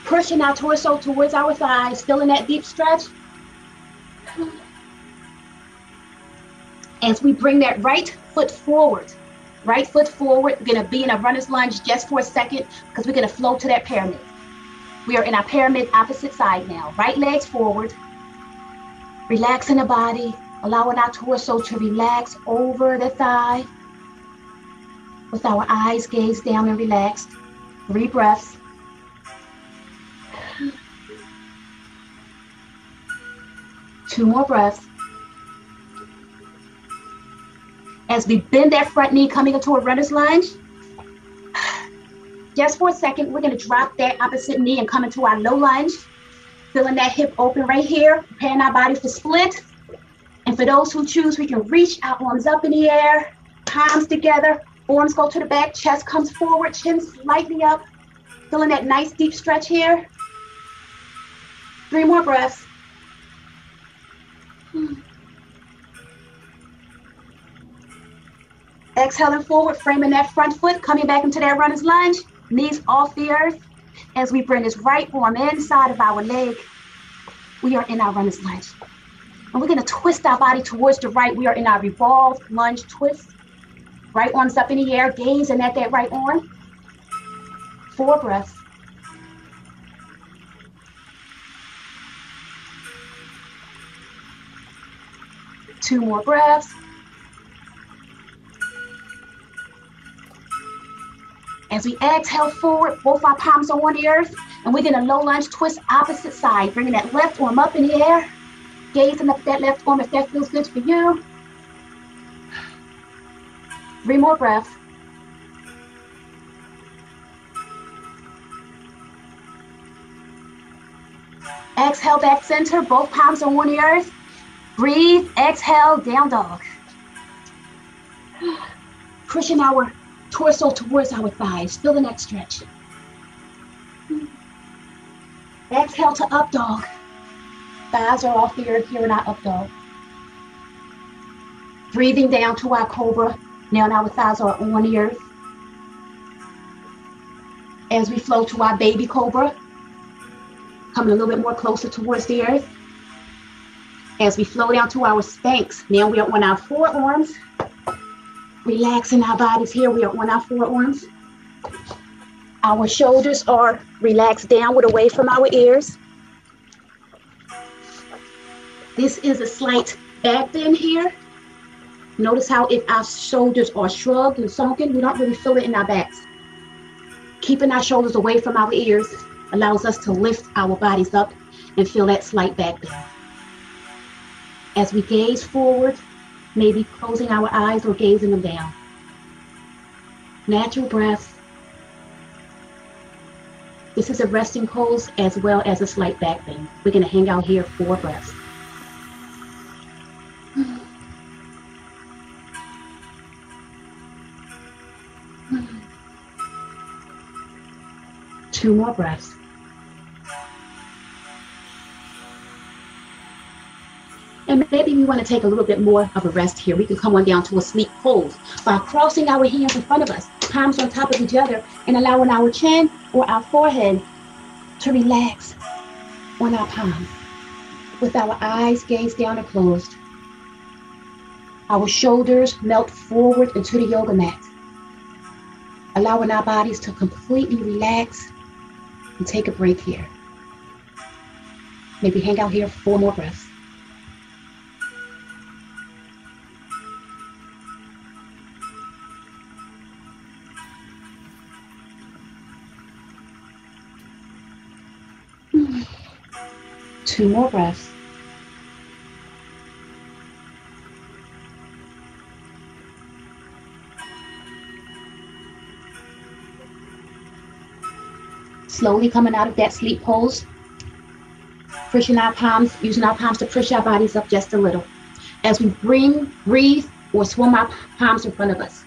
Pushing our torso towards our thighs, feeling that deep stretch. As we bring that right foot forward, right foot forward, we're gonna be in a runner's lunge just for a second because we're gonna flow to that pyramid. We are in our pyramid opposite side now. Right legs forward, relaxing the body, allowing our torso to relax over the thigh with our eyes gazed down and relaxed. Three breaths. Two more breaths. As we bend that front knee, coming into a runner's lunge. Just for a second, we're going to drop that opposite knee and come into our low lunge. Feeling that hip open right here, preparing our body for split. And for those who choose, we can reach out, arms up in the air, palms together, arms go to the back, chest comes forward, chin slightly up. Feeling that nice deep stretch here. Three more breaths. Exhaling forward, framing that front foot, coming back into that runner's lunge, knees off the earth. As we bring this right arm inside of our leg, we are in our runner's lunge. And we're gonna twist our body towards the right. We are in our revolved lunge twist. Right arms up in the air, gazing at that right arm. Four breaths. Two more breaths. As we exhale forward, both our palms are on the earth, and we're gonna low lunge twist opposite side, bringing that left arm up in the air, gazing up that left arm if that feels good for you. Three more breaths. Exhale back center, both palms on one earth. Breathe, exhale, down dog. Pushing our torso towards our thighs, feel the neck stretch. Exhale to up dog. Thighs are off the earth here in our up dog. Breathing down to our cobra. Now our thighs are on the earth. As we flow to our baby cobra. coming a little bit more closer towards the earth. As we flow down to our Sphinx, now we are on our forearms, relaxing our bodies here. We are on our forearms. Our shoulders are relaxed downward away from our ears. This is a slight back bend here. Notice how if our shoulders are shrugged and sunken, we don't really feel it in our backs. Keeping our shoulders away from our ears allows us to lift our bodies up and feel that slight back bend. As we gaze forward, maybe closing our eyes or gazing them down. Natural breaths. This is a resting pose as well as a slight back bend. We're going to hang out here four breaths. Two more breaths. And maybe we want to take a little bit more of a rest here. We can come on down to a sleep pose by crossing our hands in front of us, palms on top of each other, and allowing our chin or our forehead to relax on our palms with our eyes gazed down or closed. Our shoulders melt forward into the yoga mat, allowing our bodies to completely relax and take a break here. Maybe hang out here for four more breaths. Hmm. Two more breaths. Slowly coming out of that sleep pose, pushing our palms, using our palms to push our bodies up just a little. As we bring, breathe, or swim our palms in front of us,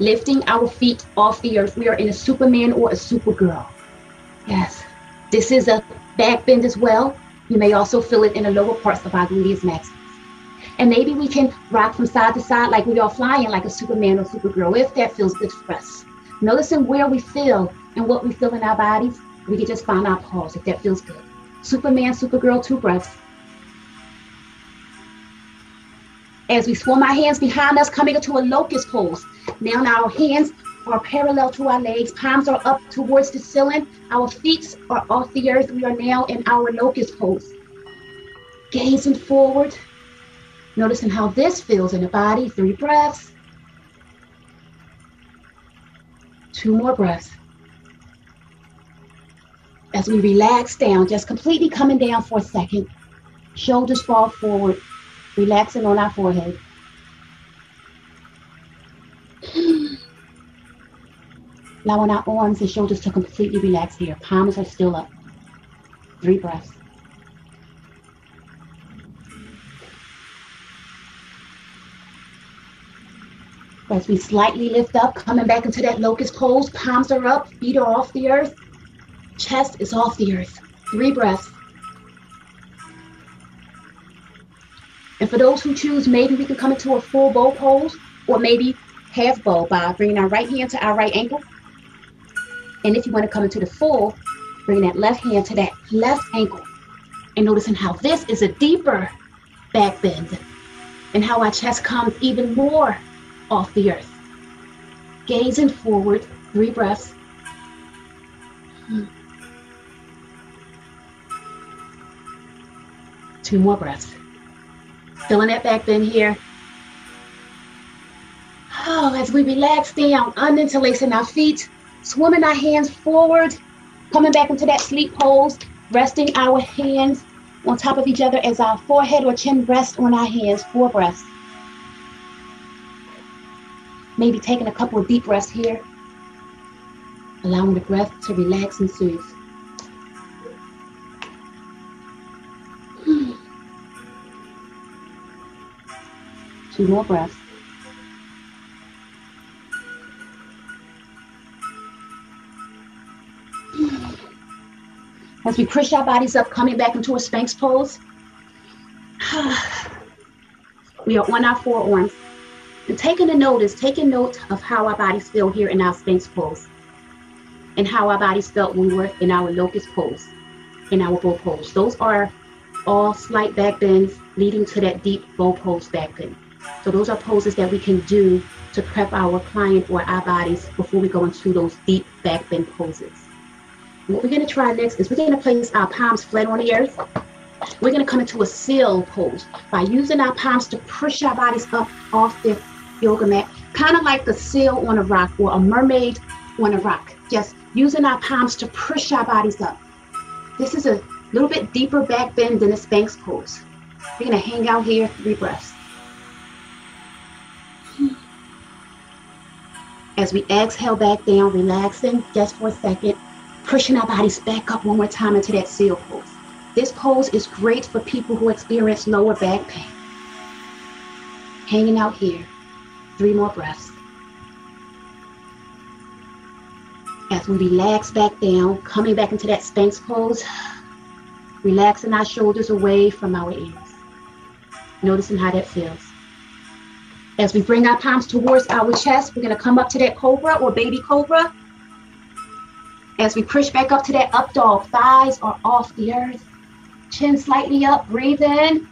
lifting our feet off the earth. We are in a Superman or a Supergirl. Yes, this is a back bend as well. You may also feel it in the lower parts of our gluteus maximus. And maybe we can rock from side to side like we are flying like a Superman or Supergirl if that feels good for us. Noticing where we feel and what we feel in our bodies, we can just find our pause if that feels good. Superman, Supergirl, two breaths. As we swim our hands behind us, coming into a locust pose. Now our hands are parallel to our legs. Palms are up towards the ceiling. Our feet are off the earth. We are now in our locust pose. Gazing forward, noticing how this feels in the body. Three breaths. Two more breaths. As we relax down, just completely coming down for a second. Shoulders fall forward, relaxing on our forehead. *sighs* Allowing our arms and shoulders to completely relax here. Palms are still up. Three breaths. As we slightly lift up, coming back into that locust pose, palms are up, feet are off the earth, chest is off the earth. Three breaths. And for those who choose, maybe we can come into a full bow pose or maybe half bow by bringing our right hand to our right ankle. And if you want to come into the full, bring that left hand to that left ankle. And noticing how this is a deeper back bend and how our chest comes even more off the earth. Gazing forward, three breaths. Hmm. Two more breaths. Feeling that back bend here. Oh, as we relax down, uninterlacing our feet, swimming our hands forward, coming back into that sleep pose, resting our hands on top of each other as our forehead or chin rests on our hands. Four breaths. Maybe taking a couple of deep breaths here, allowing the breath to relax and soothe. Two more breaths. As we push our bodies up, coming back into a Sphinx pose, *sighs* we are on our forearms. And taking a notice, taking note of how our bodies feel here in our Sphinx pose and how our bodies felt when we were in our locust pose. in our bow pose. Those are all slight back bends leading to that deep bow pose back bend. So those are poses that we can do to prep our client or our bodies before we go into those deep back bend poses. What we're gonna try next is we're gonna place our palms flat on the earth. We're gonna come into a seal pose by using our palms to push our bodies up off the yoga mat, kind of like the seal on a rock or a mermaid on a rock. Just using our palms to push our bodies up. This is a little bit deeper back bend than the Sphinx pose. We're gonna hang out here three breaths. As we exhale back down, relaxing just for a second, pushing our bodies back up one more time into that seal pose. This pose is great for people who experience lower back pain. Hanging out here, three more breaths. As we relax back down, coming back into that Sphinx pose, relaxing our shoulders away from our ears. Noticing how that feels. As we bring our palms towards our chest, we're going to come up to that cobra or baby cobra. As we push back up to that up dog, thighs are off the earth. Chin slightly up, breathe in.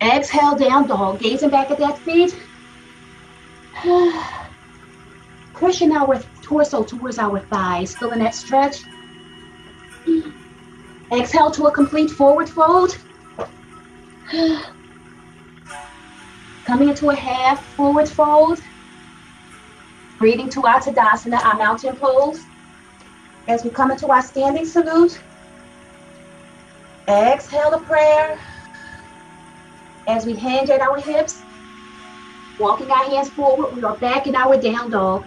Exhale, down dog, gazing back at that feet. *sighs* Pushing our torso towards our thighs, feeling that stretch. Exhale to a complete forward fold. *sighs* Coming into a half forward fold. Breathing to our Tadasana, our mountain pose. As we come into our standing salute. Exhale a prayer. As we hinge at our hips. Walking our hands forward, we are back in our down dog.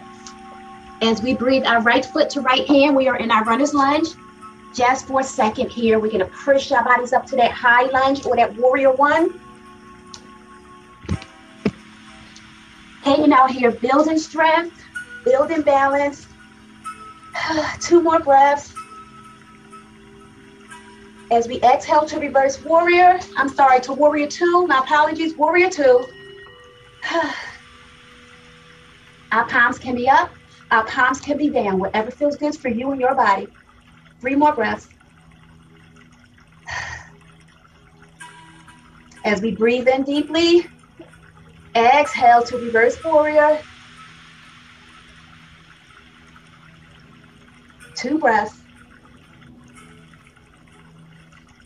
As we breathe our right foot to right hand, we are in our runner's lunge. Just for a second here, we're gonna push our bodies up to that high lunge or that warrior one. Hanging out here, building strength, building balance. *sighs* Two more breaths. As we exhale to reverse warrior, I'm sorry, to warrior two, my apologies, warrior two. *sighs* Our palms can be up, our palms can be down, whatever feels good for you and your body. Three more breaths. *sighs* As we breathe in deeply, exhale to reverse warrior. Two breaths.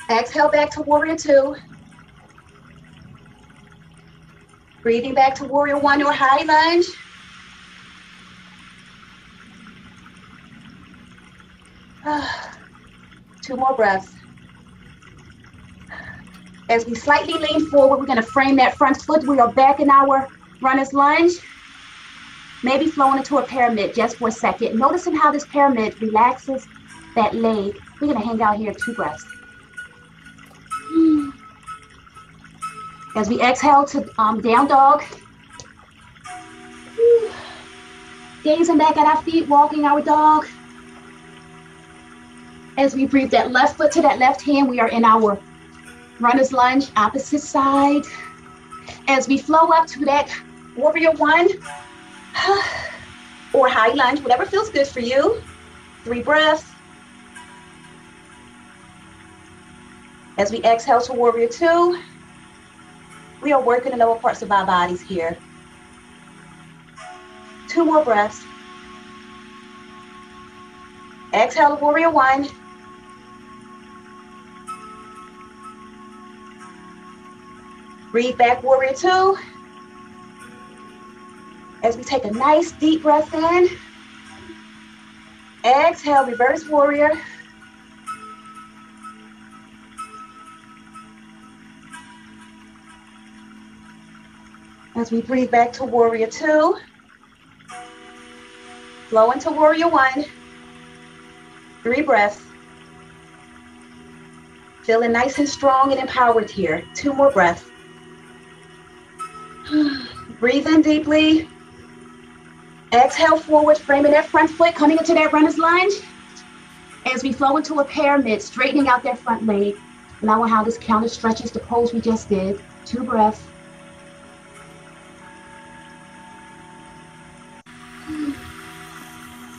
Exhale back to warrior two. Breathing back to warrior one or high lunge. Ah, two more breaths. As we slightly lean forward, we're to frame that front foot. We are back in our runner's lunge. Maybe flowing into a pyramid just for a second. Noticing how this pyramid relaxes that leg. We're to hang out here two breaths. As we exhale to um, down dog. Gazing back at our feet, walking our dog. As we breathe that left foot to that left hand, we are in our runner's lunge, opposite side. As we flow up to that warrior one *sighs* or high lunge, whatever feels good for you. Three breaths. As we exhale to warrior two, we are working the lower parts of our bodies here. Two more breaths. Exhale to warrior one. Breathe back, warrior two. As we take a nice deep breath in. Exhale, reverse warrior. As we breathe back to warrior two. Flow into warrior one. Three breaths. Feeling nice and strong and empowered here. Two more breaths. Breathe in deeply. Exhale forward, framing that front foot, coming into that runner's lunge. As we flow into a pyramid, straightening out that front leg. Allowing how this counter stretches the pose we just did. Two breaths.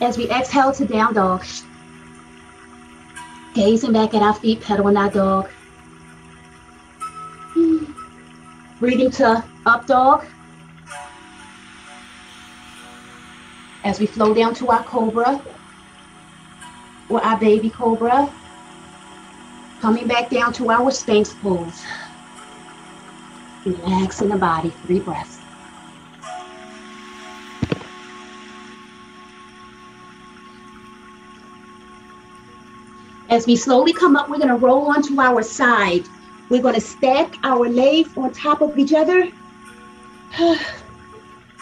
As we exhale to down dog. Gazing back at our feet, pedaling our dog. Breathing to up dog. As we flow down to our cobra or our baby cobra. Coming back down to our Sphinx pose. Relaxing the body, three breaths. As we slowly come up, we're to roll onto our side. We're to stack our legs on top of each other. *sighs*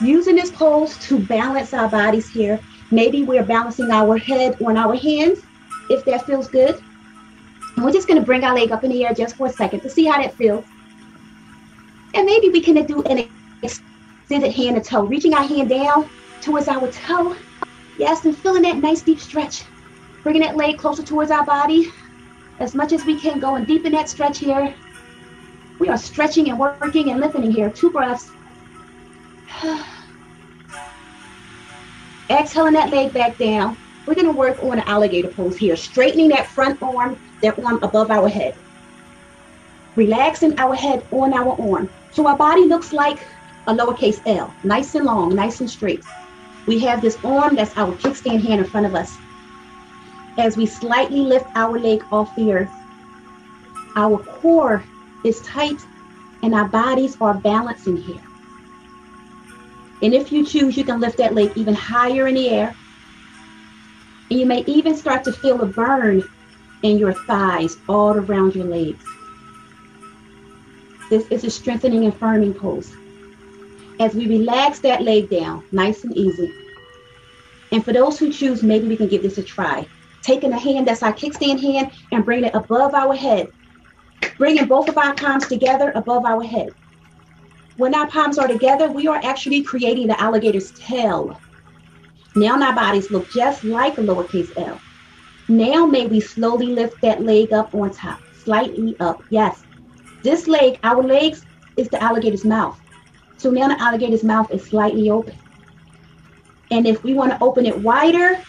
Using this pose to balance our bodies here. Maybe we're balancing our head on our hands, if that feels good. And we're just going to bring our leg up in the air just for a second to see how that feels. And maybe we can do an extended hand to toe, reaching our hand down towards our toe. Yes, and feeling that nice deep stretch. Bringing that leg closer towards our body as much as we can, going deep in that stretch here. We are stretching and working and lifting here. Two breaths. Exhaling that leg back down. We're going to work on an alligator pose here, straightening that front arm, that arm above our head. Relaxing our head on our arm. So our body looks like a lowercase L, nice and long, nice and straight. We have this arm that's our kickstand hand in front of us as we slightly lift our leg off the earth. Our core is tight and our bodies are balancing here. And if you choose, you can lift that leg even higher in the air. And you may even start to feel a burn in your thighs all around your legs. This is a strengthening and firming pose. As we relax that leg down, nice and easy. And for those who choose, maybe we can give this a try taking a hand that's our kickstand hand and bringing it above our head. Bringing both of our palms together above our head. When our palms are together, we are actually creating the alligator's tail. Now our bodies look just like a lowercase l. Now may we slowly lift that leg up on top, slightly up. Yes. This leg, our legs, is the alligator's mouth. So now the alligator's mouth is slightly open. And if we want to open it wider,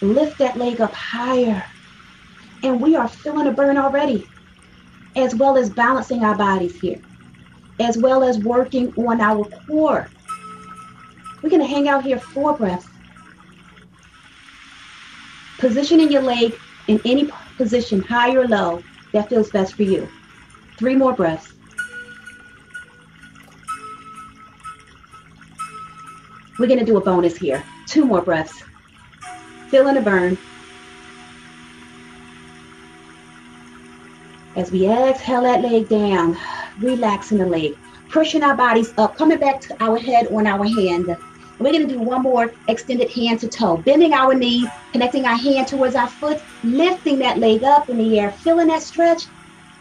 Lift that leg up higher. And we are feeling a burn already, as well as balancing our bodies here, as well as working on our core. We're going to hang out here four breaths. Positioning your leg in any position, high or low, that feels best for you. Three more breaths. We're going to do a bonus here. Two more breaths feeling a burn. As we exhale that leg down, relaxing the leg, pushing our bodies up, coming back to our head on our hand. We're going to do one more extended hand to toe, bending our knee, connecting our hand towards our foot, lifting that leg up in the air, feeling that stretch.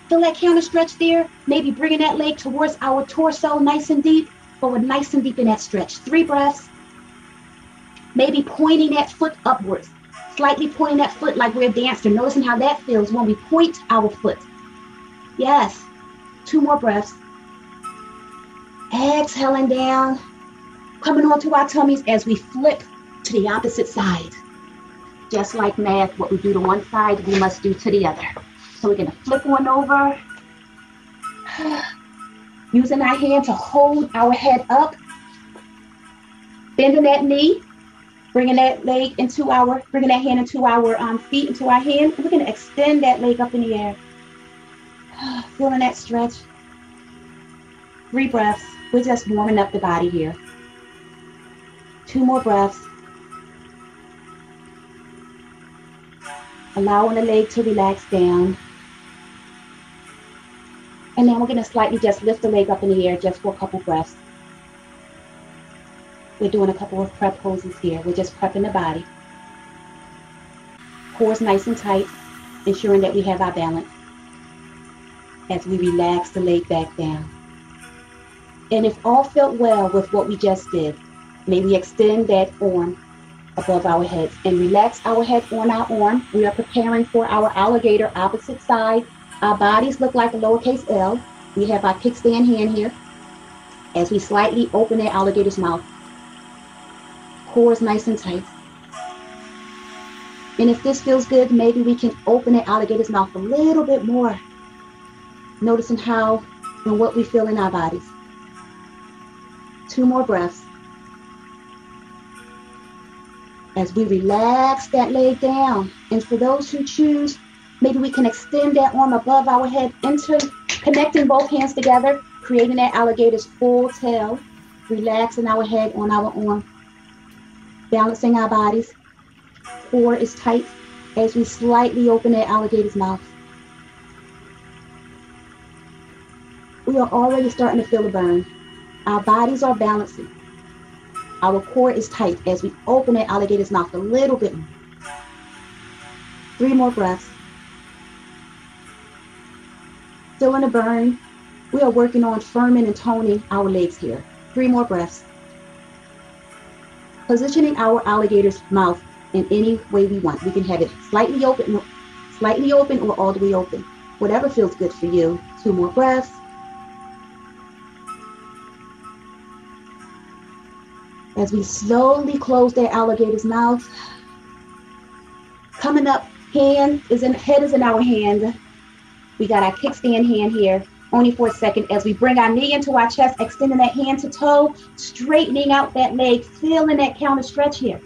Feel that counter stretch there. Maybe bringing that leg towards our torso, nice and deep, we're nice and deep in that stretch. Three breaths. Maybe pointing that foot upwards, slightly pointing that foot like we're a dancer. Noticing how that feels when we point our foot. Yes. Two more breaths. Exhaling down, coming onto our tummies as we flip to the opposite side. Just like math, what we do to one side, we must do to the other. So we're going to flip one over. *sighs* Using our hand to hold our head up. Bending that knee bringing that leg into our, bringing that hand into our um, feet, into our hand. We're going to extend that leg up in the air. Feeling that stretch. Three breaths. We're just warming up the body here. Two more breaths. Allowing the leg to relax down. And then we're going to slightly just lift the leg up in the air just for a couple breaths. We're doing a couple of prep poses here. We're just prepping the body. Core's nice and tight, ensuring that we have our balance as we relax the leg back down. And if all felt well with what we just did, may we extend that arm above our heads and relax our head on our arm. We are preparing for our alligator opposite side. Our bodies look like a lowercase L. We have our kickstand hand here as we slightly open that alligator's mouth core is nice and tight. And if this feels good, maybe we can open that alligator's mouth a little bit more, noticing how and what we feel in our bodies. Two more breaths. As we relax that leg down. And for those who choose, maybe we can extend that arm above our head into connecting both hands together, creating that alligator's full tail, relaxing our head on our arm, balancing our bodies. Core is tight as we slightly open that alligator's mouth. We are already starting to feel a burn. Our bodies are balancing. Our core is tight as we open that alligator's mouth a little bit. Three more breaths. Still in a burn. We are working on firming and toning our legs here. Three more breaths. Positioning our alligator's mouth in any way we want. We can have it slightly open, slightly open or all the way open. Whatever feels good for you. Two more breaths. As we slowly close that alligator's mouth. Coming up, hand is in head is in our hand. We got our kickstand hand here only for a second as we bring our knee into our chest, extending that hand to toe, straightening out that leg, feeling that counter stretch here.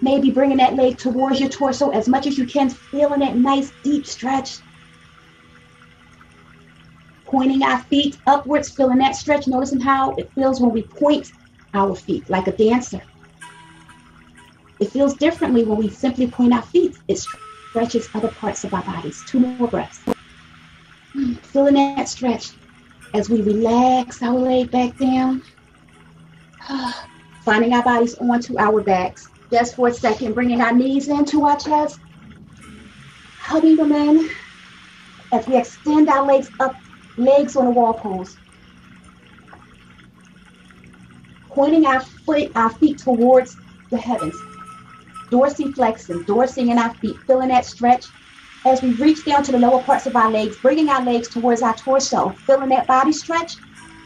Maybe bringing that leg towards your torso as much as you can, feeling that nice deep stretch. Pointing our feet upwards, feeling that stretch, noticing how it feels when we point our feet like a dancer. It feels differently when we simply point our feet. It stretches other parts of our bodies. Two more breaths. Feeling that stretch as we relax our leg back down. *sighs* Finding our bodies onto our backs. Just for a second, bringing our knees into our chest. Hugging them in as we extend our legs up, legs on the wall pose. Pointing our foot, our feet towards the heavens. Dorsiflexing, dorsing in our feet, feeling that stretch as we reach down to the lower parts of our legs, bringing our legs towards our torso, feeling that body stretch.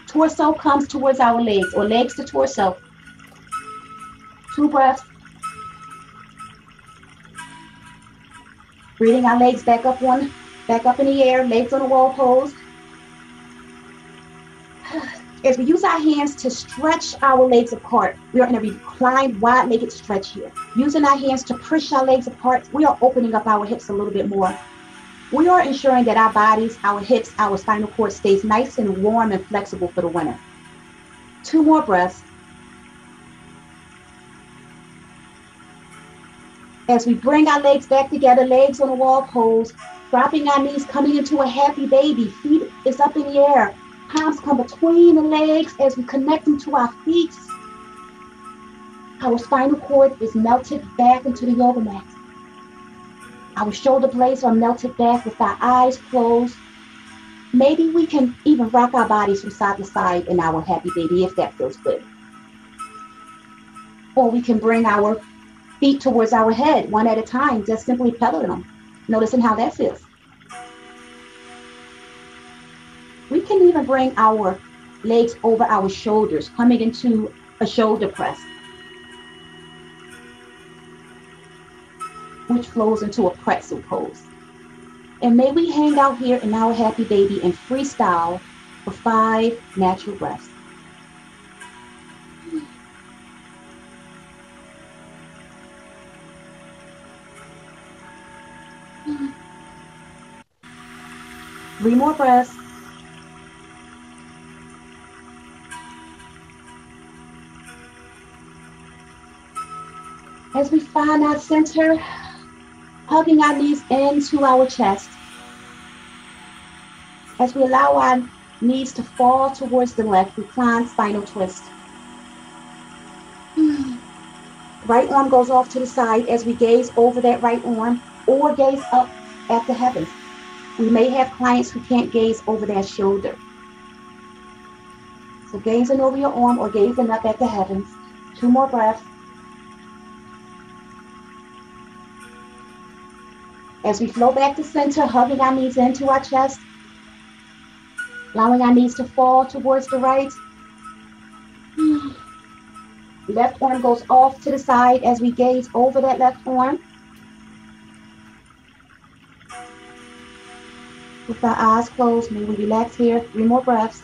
Torso comes towards our legs or legs to torso. Two breaths. Breathing our legs back up one, back up in the air, legs on the wall pose. As we use our hands to stretch our legs apart, we are in a reclined, wide-legged stretch here. Using our hands to push our legs apart, we are opening up our hips a little bit more. We are ensuring that our bodies, our hips, our spinal cord stays nice and warm and flexible for the winter. Two more breaths. As we bring our legs back together, legs on the wall pose, dropping our knees, coming into a happy baby. Feet is up in the air. Palms come between the legs as we connect them to our feet. Our spinal cord is melted back into the yoga mat. Our shoulder blades are melted back with our eyes closed. Maybe we can even rock our bodies from side to side in our happy baby if that feels good. Or we can bring our feet towards our head one at a time, just simply pedaling them, noticing how that feels. Even bring our legs over our shoulders, coming into a shoulder press, which flows into a pretzel pose. And may we hang out here in our happy baby and freestyle for five natural breaths. Three more breaths. As we find our center, hugging our knees into our chest. As we allow our knees to fall towards the left, recline spinal twist. *sighs* Right arm goes off to the side as we gaze over that right arm or gaze up at the heavens. We may have clients who can't gaze over their shoulder. So gazing over your arm or gazing up at the heavens. Two more breaths. As we flow back to center, hugging our knees into our chest, allowing our knees to fall towards the right. *sighs* Left arm goes off to the side as we gaze over that left arm. With our eyes closed, may we relax here. Three more breaths.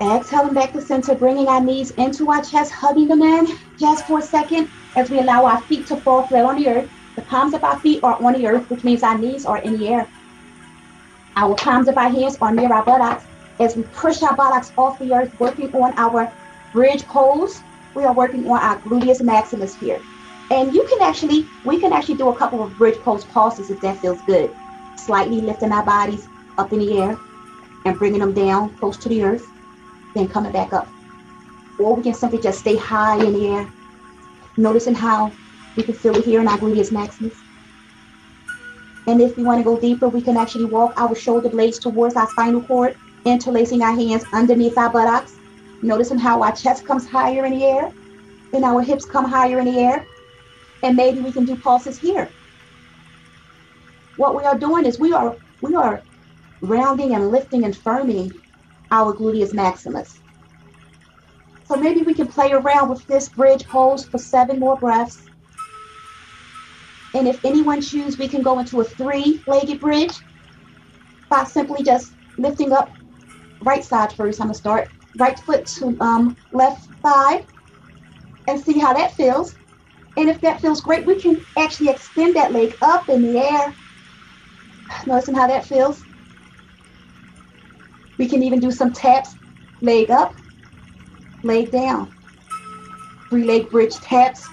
Exhaling back to center, bringing our knees into our chest, hugging them in just for a second as we allow our feet to fall flat on the earth. The palms of our feet are on the earth, which means our knees are in the air. Our palms of our hands are near our buttocks. As we push our buttocks off the earth, working on our bridge pose, we are working on our gluteus maximus here. And you can actually, we can actually do a couple of bridge pose pulses if that feels good. Slightly lifting our bodies up in the air and bringing them down close to the earth, then coming back up. Or we can simply just stay high in the air, noticing how we can feel it here in our gluteus maximus. And if we want to go deeper, we can actually walk our shoulder blades towards our spinal cord, interlacing our hands underneath our buttocks, noticing how our chest comes higher in the air and our hips come higher in the air. And maybe we can do pulses here. What we are doing is we are we are rounding and lifting and firming our gluteus maximus. So maybe we can play around with this bridge pose for seven more breaths. And if anyone choose, we can go into a three-legged bridge by simply just lifting up right side first. I'm gonna start right foot to um, left thigh and see how that feels. And if that feels great, we can actually extend that leg up in the air. Noticing how that feels. We can even do some taps, leg up, leg down. Three leg bridge taps,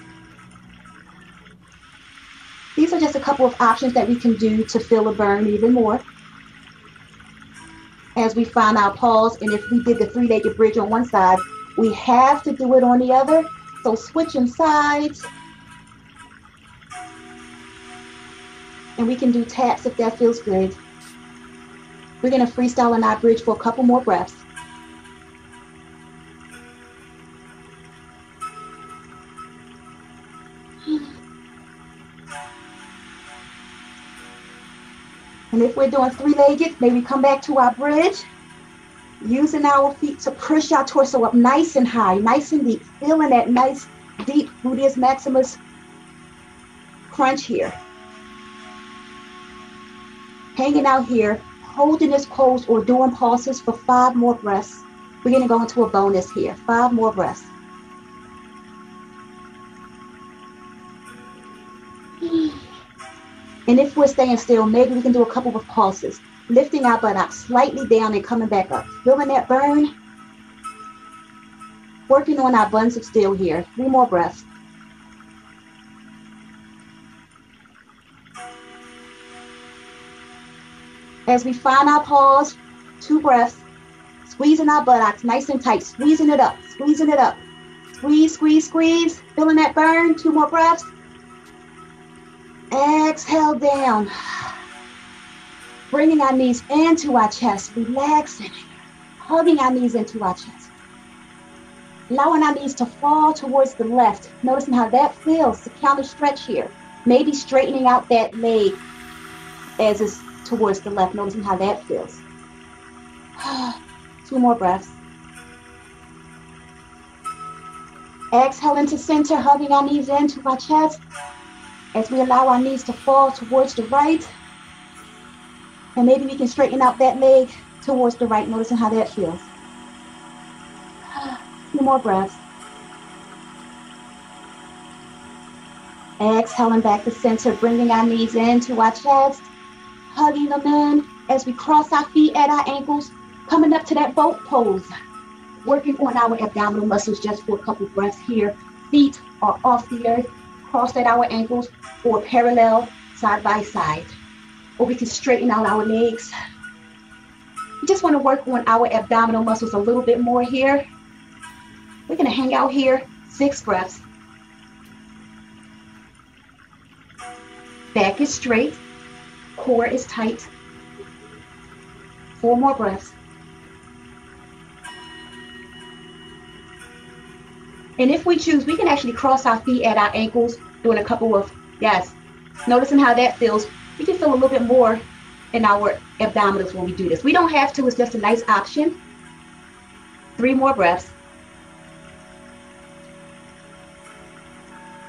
these are just a couple of options that we can do to feel a burn even more. As we find our pause, and if we did the three-legged bridge on one side, we have to do it on the other. So switching sides. And we can do taps if that feels good. We're gonna freestyle in our bridge for a couple more breaths. *sighs* And if we're doing three-legged, maybe come back to our bridge, using our feet to push our torso up nice and high, nice and deep, feeling that nice, deep gluteus maximus crunch here. Hanging out here, holding this pose or doing pulses for five more breaths. We're gonna go into a bonus here, five more breaths. And if we're staying still, maybe we can do a couple of pulses, lifting our butt up slightly down and coming back up. Feeling that burn? Working on our buns of steel here. Three more breaths. As we find our pause, two breaths, squeezing our buttocks nice and tight, squeezing it up, squeezing it up. Squeeze, squeeze, squeeze. Feeling that burn. Two more breaths. Exhale down. Bringing our knees into our chest, relaxing, hugging our knees into our chest. Allowing our knees to fall towards the left. Noticing how that feels, the counter stretch here. Maybe straightening out that leg as it's towards the left. Noticing how that feels. *sighs* Two more breaths. Exhale into center, hugging our knees into our chest as we allow our knees to fall towards the right. And maybe we can straighten out that leg towards the right, noticing how that feels. *sighs* Two more breaths. Exhaling back to center, bringing our knees into our chest, hugging them in as we cross our feet at our ankles, coming up to that boat pose. Working on our abdominal muscles just for a couple breaths here. Feet are off the earth, crossed at our ankles, or parallel side by side. Or we can straighten out our legs. We just want to work on our abdominal muscles a little bit more here. We're going to hang out here, six breaths. Back is straight, core is tight. Four more breaths. And if we choose, we can actually cross our feet at our ankles, doing a couple of, yes, noticing how that feels. We can feel a little bit more in our abdominals when we do this. We don't have to, it's just a nice option. Three more breaths.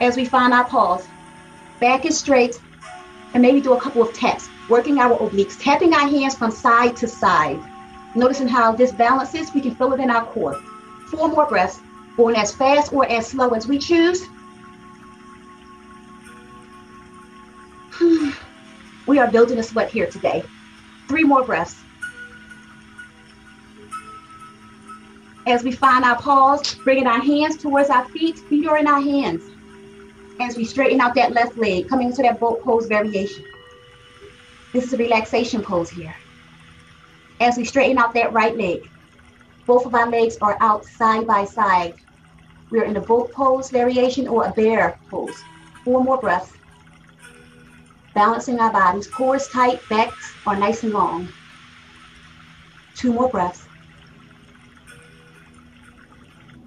As we find our pause, back is straight, and maybe do a couple of taps, working our obliques, tapping our hands from side to side. Noticing how this balances, we can feel it in our core. Four more breaths, going as fast or as slow as we choose. *sighs* We are building a sweat here today. Three more breaths. As we find our pause, bringing our hands towards our feet, feet are in our hands. As we straighten out that left leg, coming into that boat pose variation. This is a relaxation pose here. As we straighten out that right leg, both of our legs are out side by side. We're in a boat pose variation or a bear pose. Four more breaths. Balancing our bodies, core is tight, backs are nice and long. Two more breaths.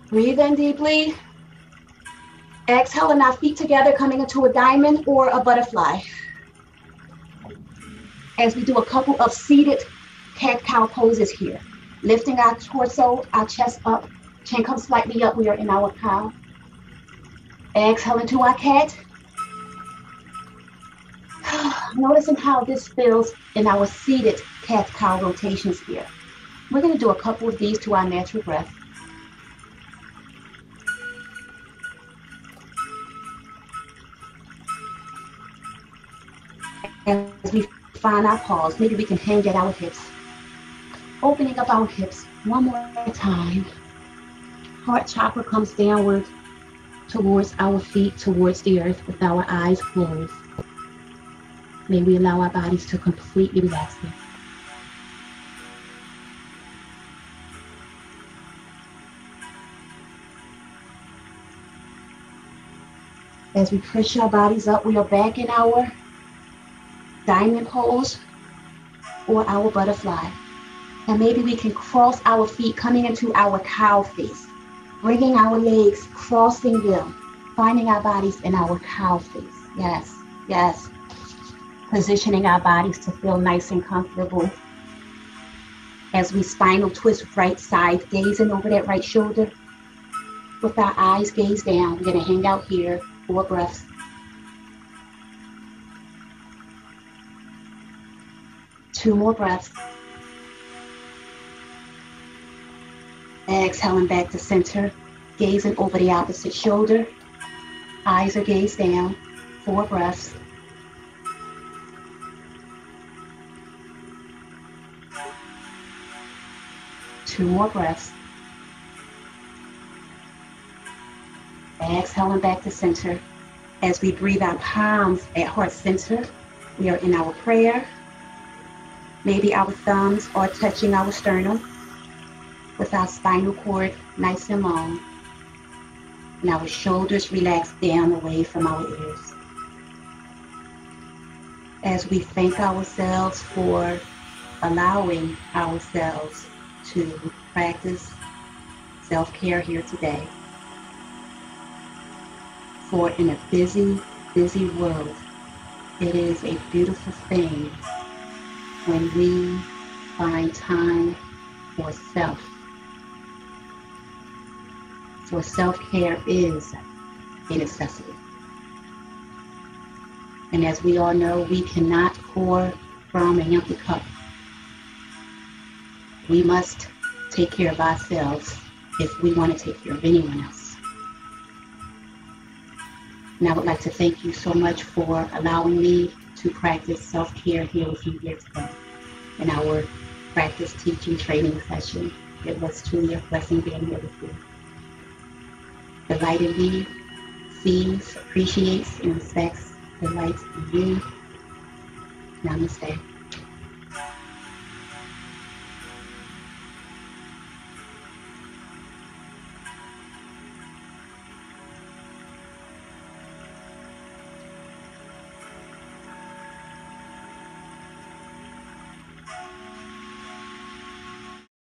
Breathe in deeply. Exhaling our feet together, coming into a diamond or a butterfly. As we do a couple of seated cat cow poses here. Lifting our torso, our chest up, chin comes slightly up. We are in our cow. Exhale into our cat. *sighs* Noticing how this feels in our seated cat cow rotations here. We're going to do a couple of these to our natural breath. As we find our pause, maybe we can hang at our hips. Opening up our hips one more time. Heart chakra comes downward towards our feet, towards the earth with our eyes closed. May we allow our bodies to completely relax here. As we push our bodies up, we are back in our diamond pose or our butterfly. And maybe we can cross our feet coming into our cow face, bringing our legs, crossing them, finding our bodies in our cow face. Yes, yes positioning our bodies to feel nice and comfortable. As we spinal twist right side, gazing over that right shoulder. With our eyes gaze down, we're to hang out here, four breaths. Two more breaths. Exhaling back to center, gazing over the opposite shoulder. Eyes are gazed down, four breaths. Two more breaths. Exhaling back to center. As we breathe our palms at heart center, we are in our prayer. Maybe our thumbs are touching our sternum with our spinal cord nice and long. And our shoulders relax down away from our ears. As we thank ourselves for allowing ourselves to practice self care here today. For in a busy, busy world, it is a beautiful thing when we find time for self. For self care is a necessity. And as we all know, we cannot pour from an empty cup. We must take care of ourselves if we want to take care of anyone else. And I would like to thank you so much for allowing me to practice self-care here with you here today in our practice teaching training session. It was truly a blessing being here with you. The light in me sees, appreciates, and respects the light in you. Namaste.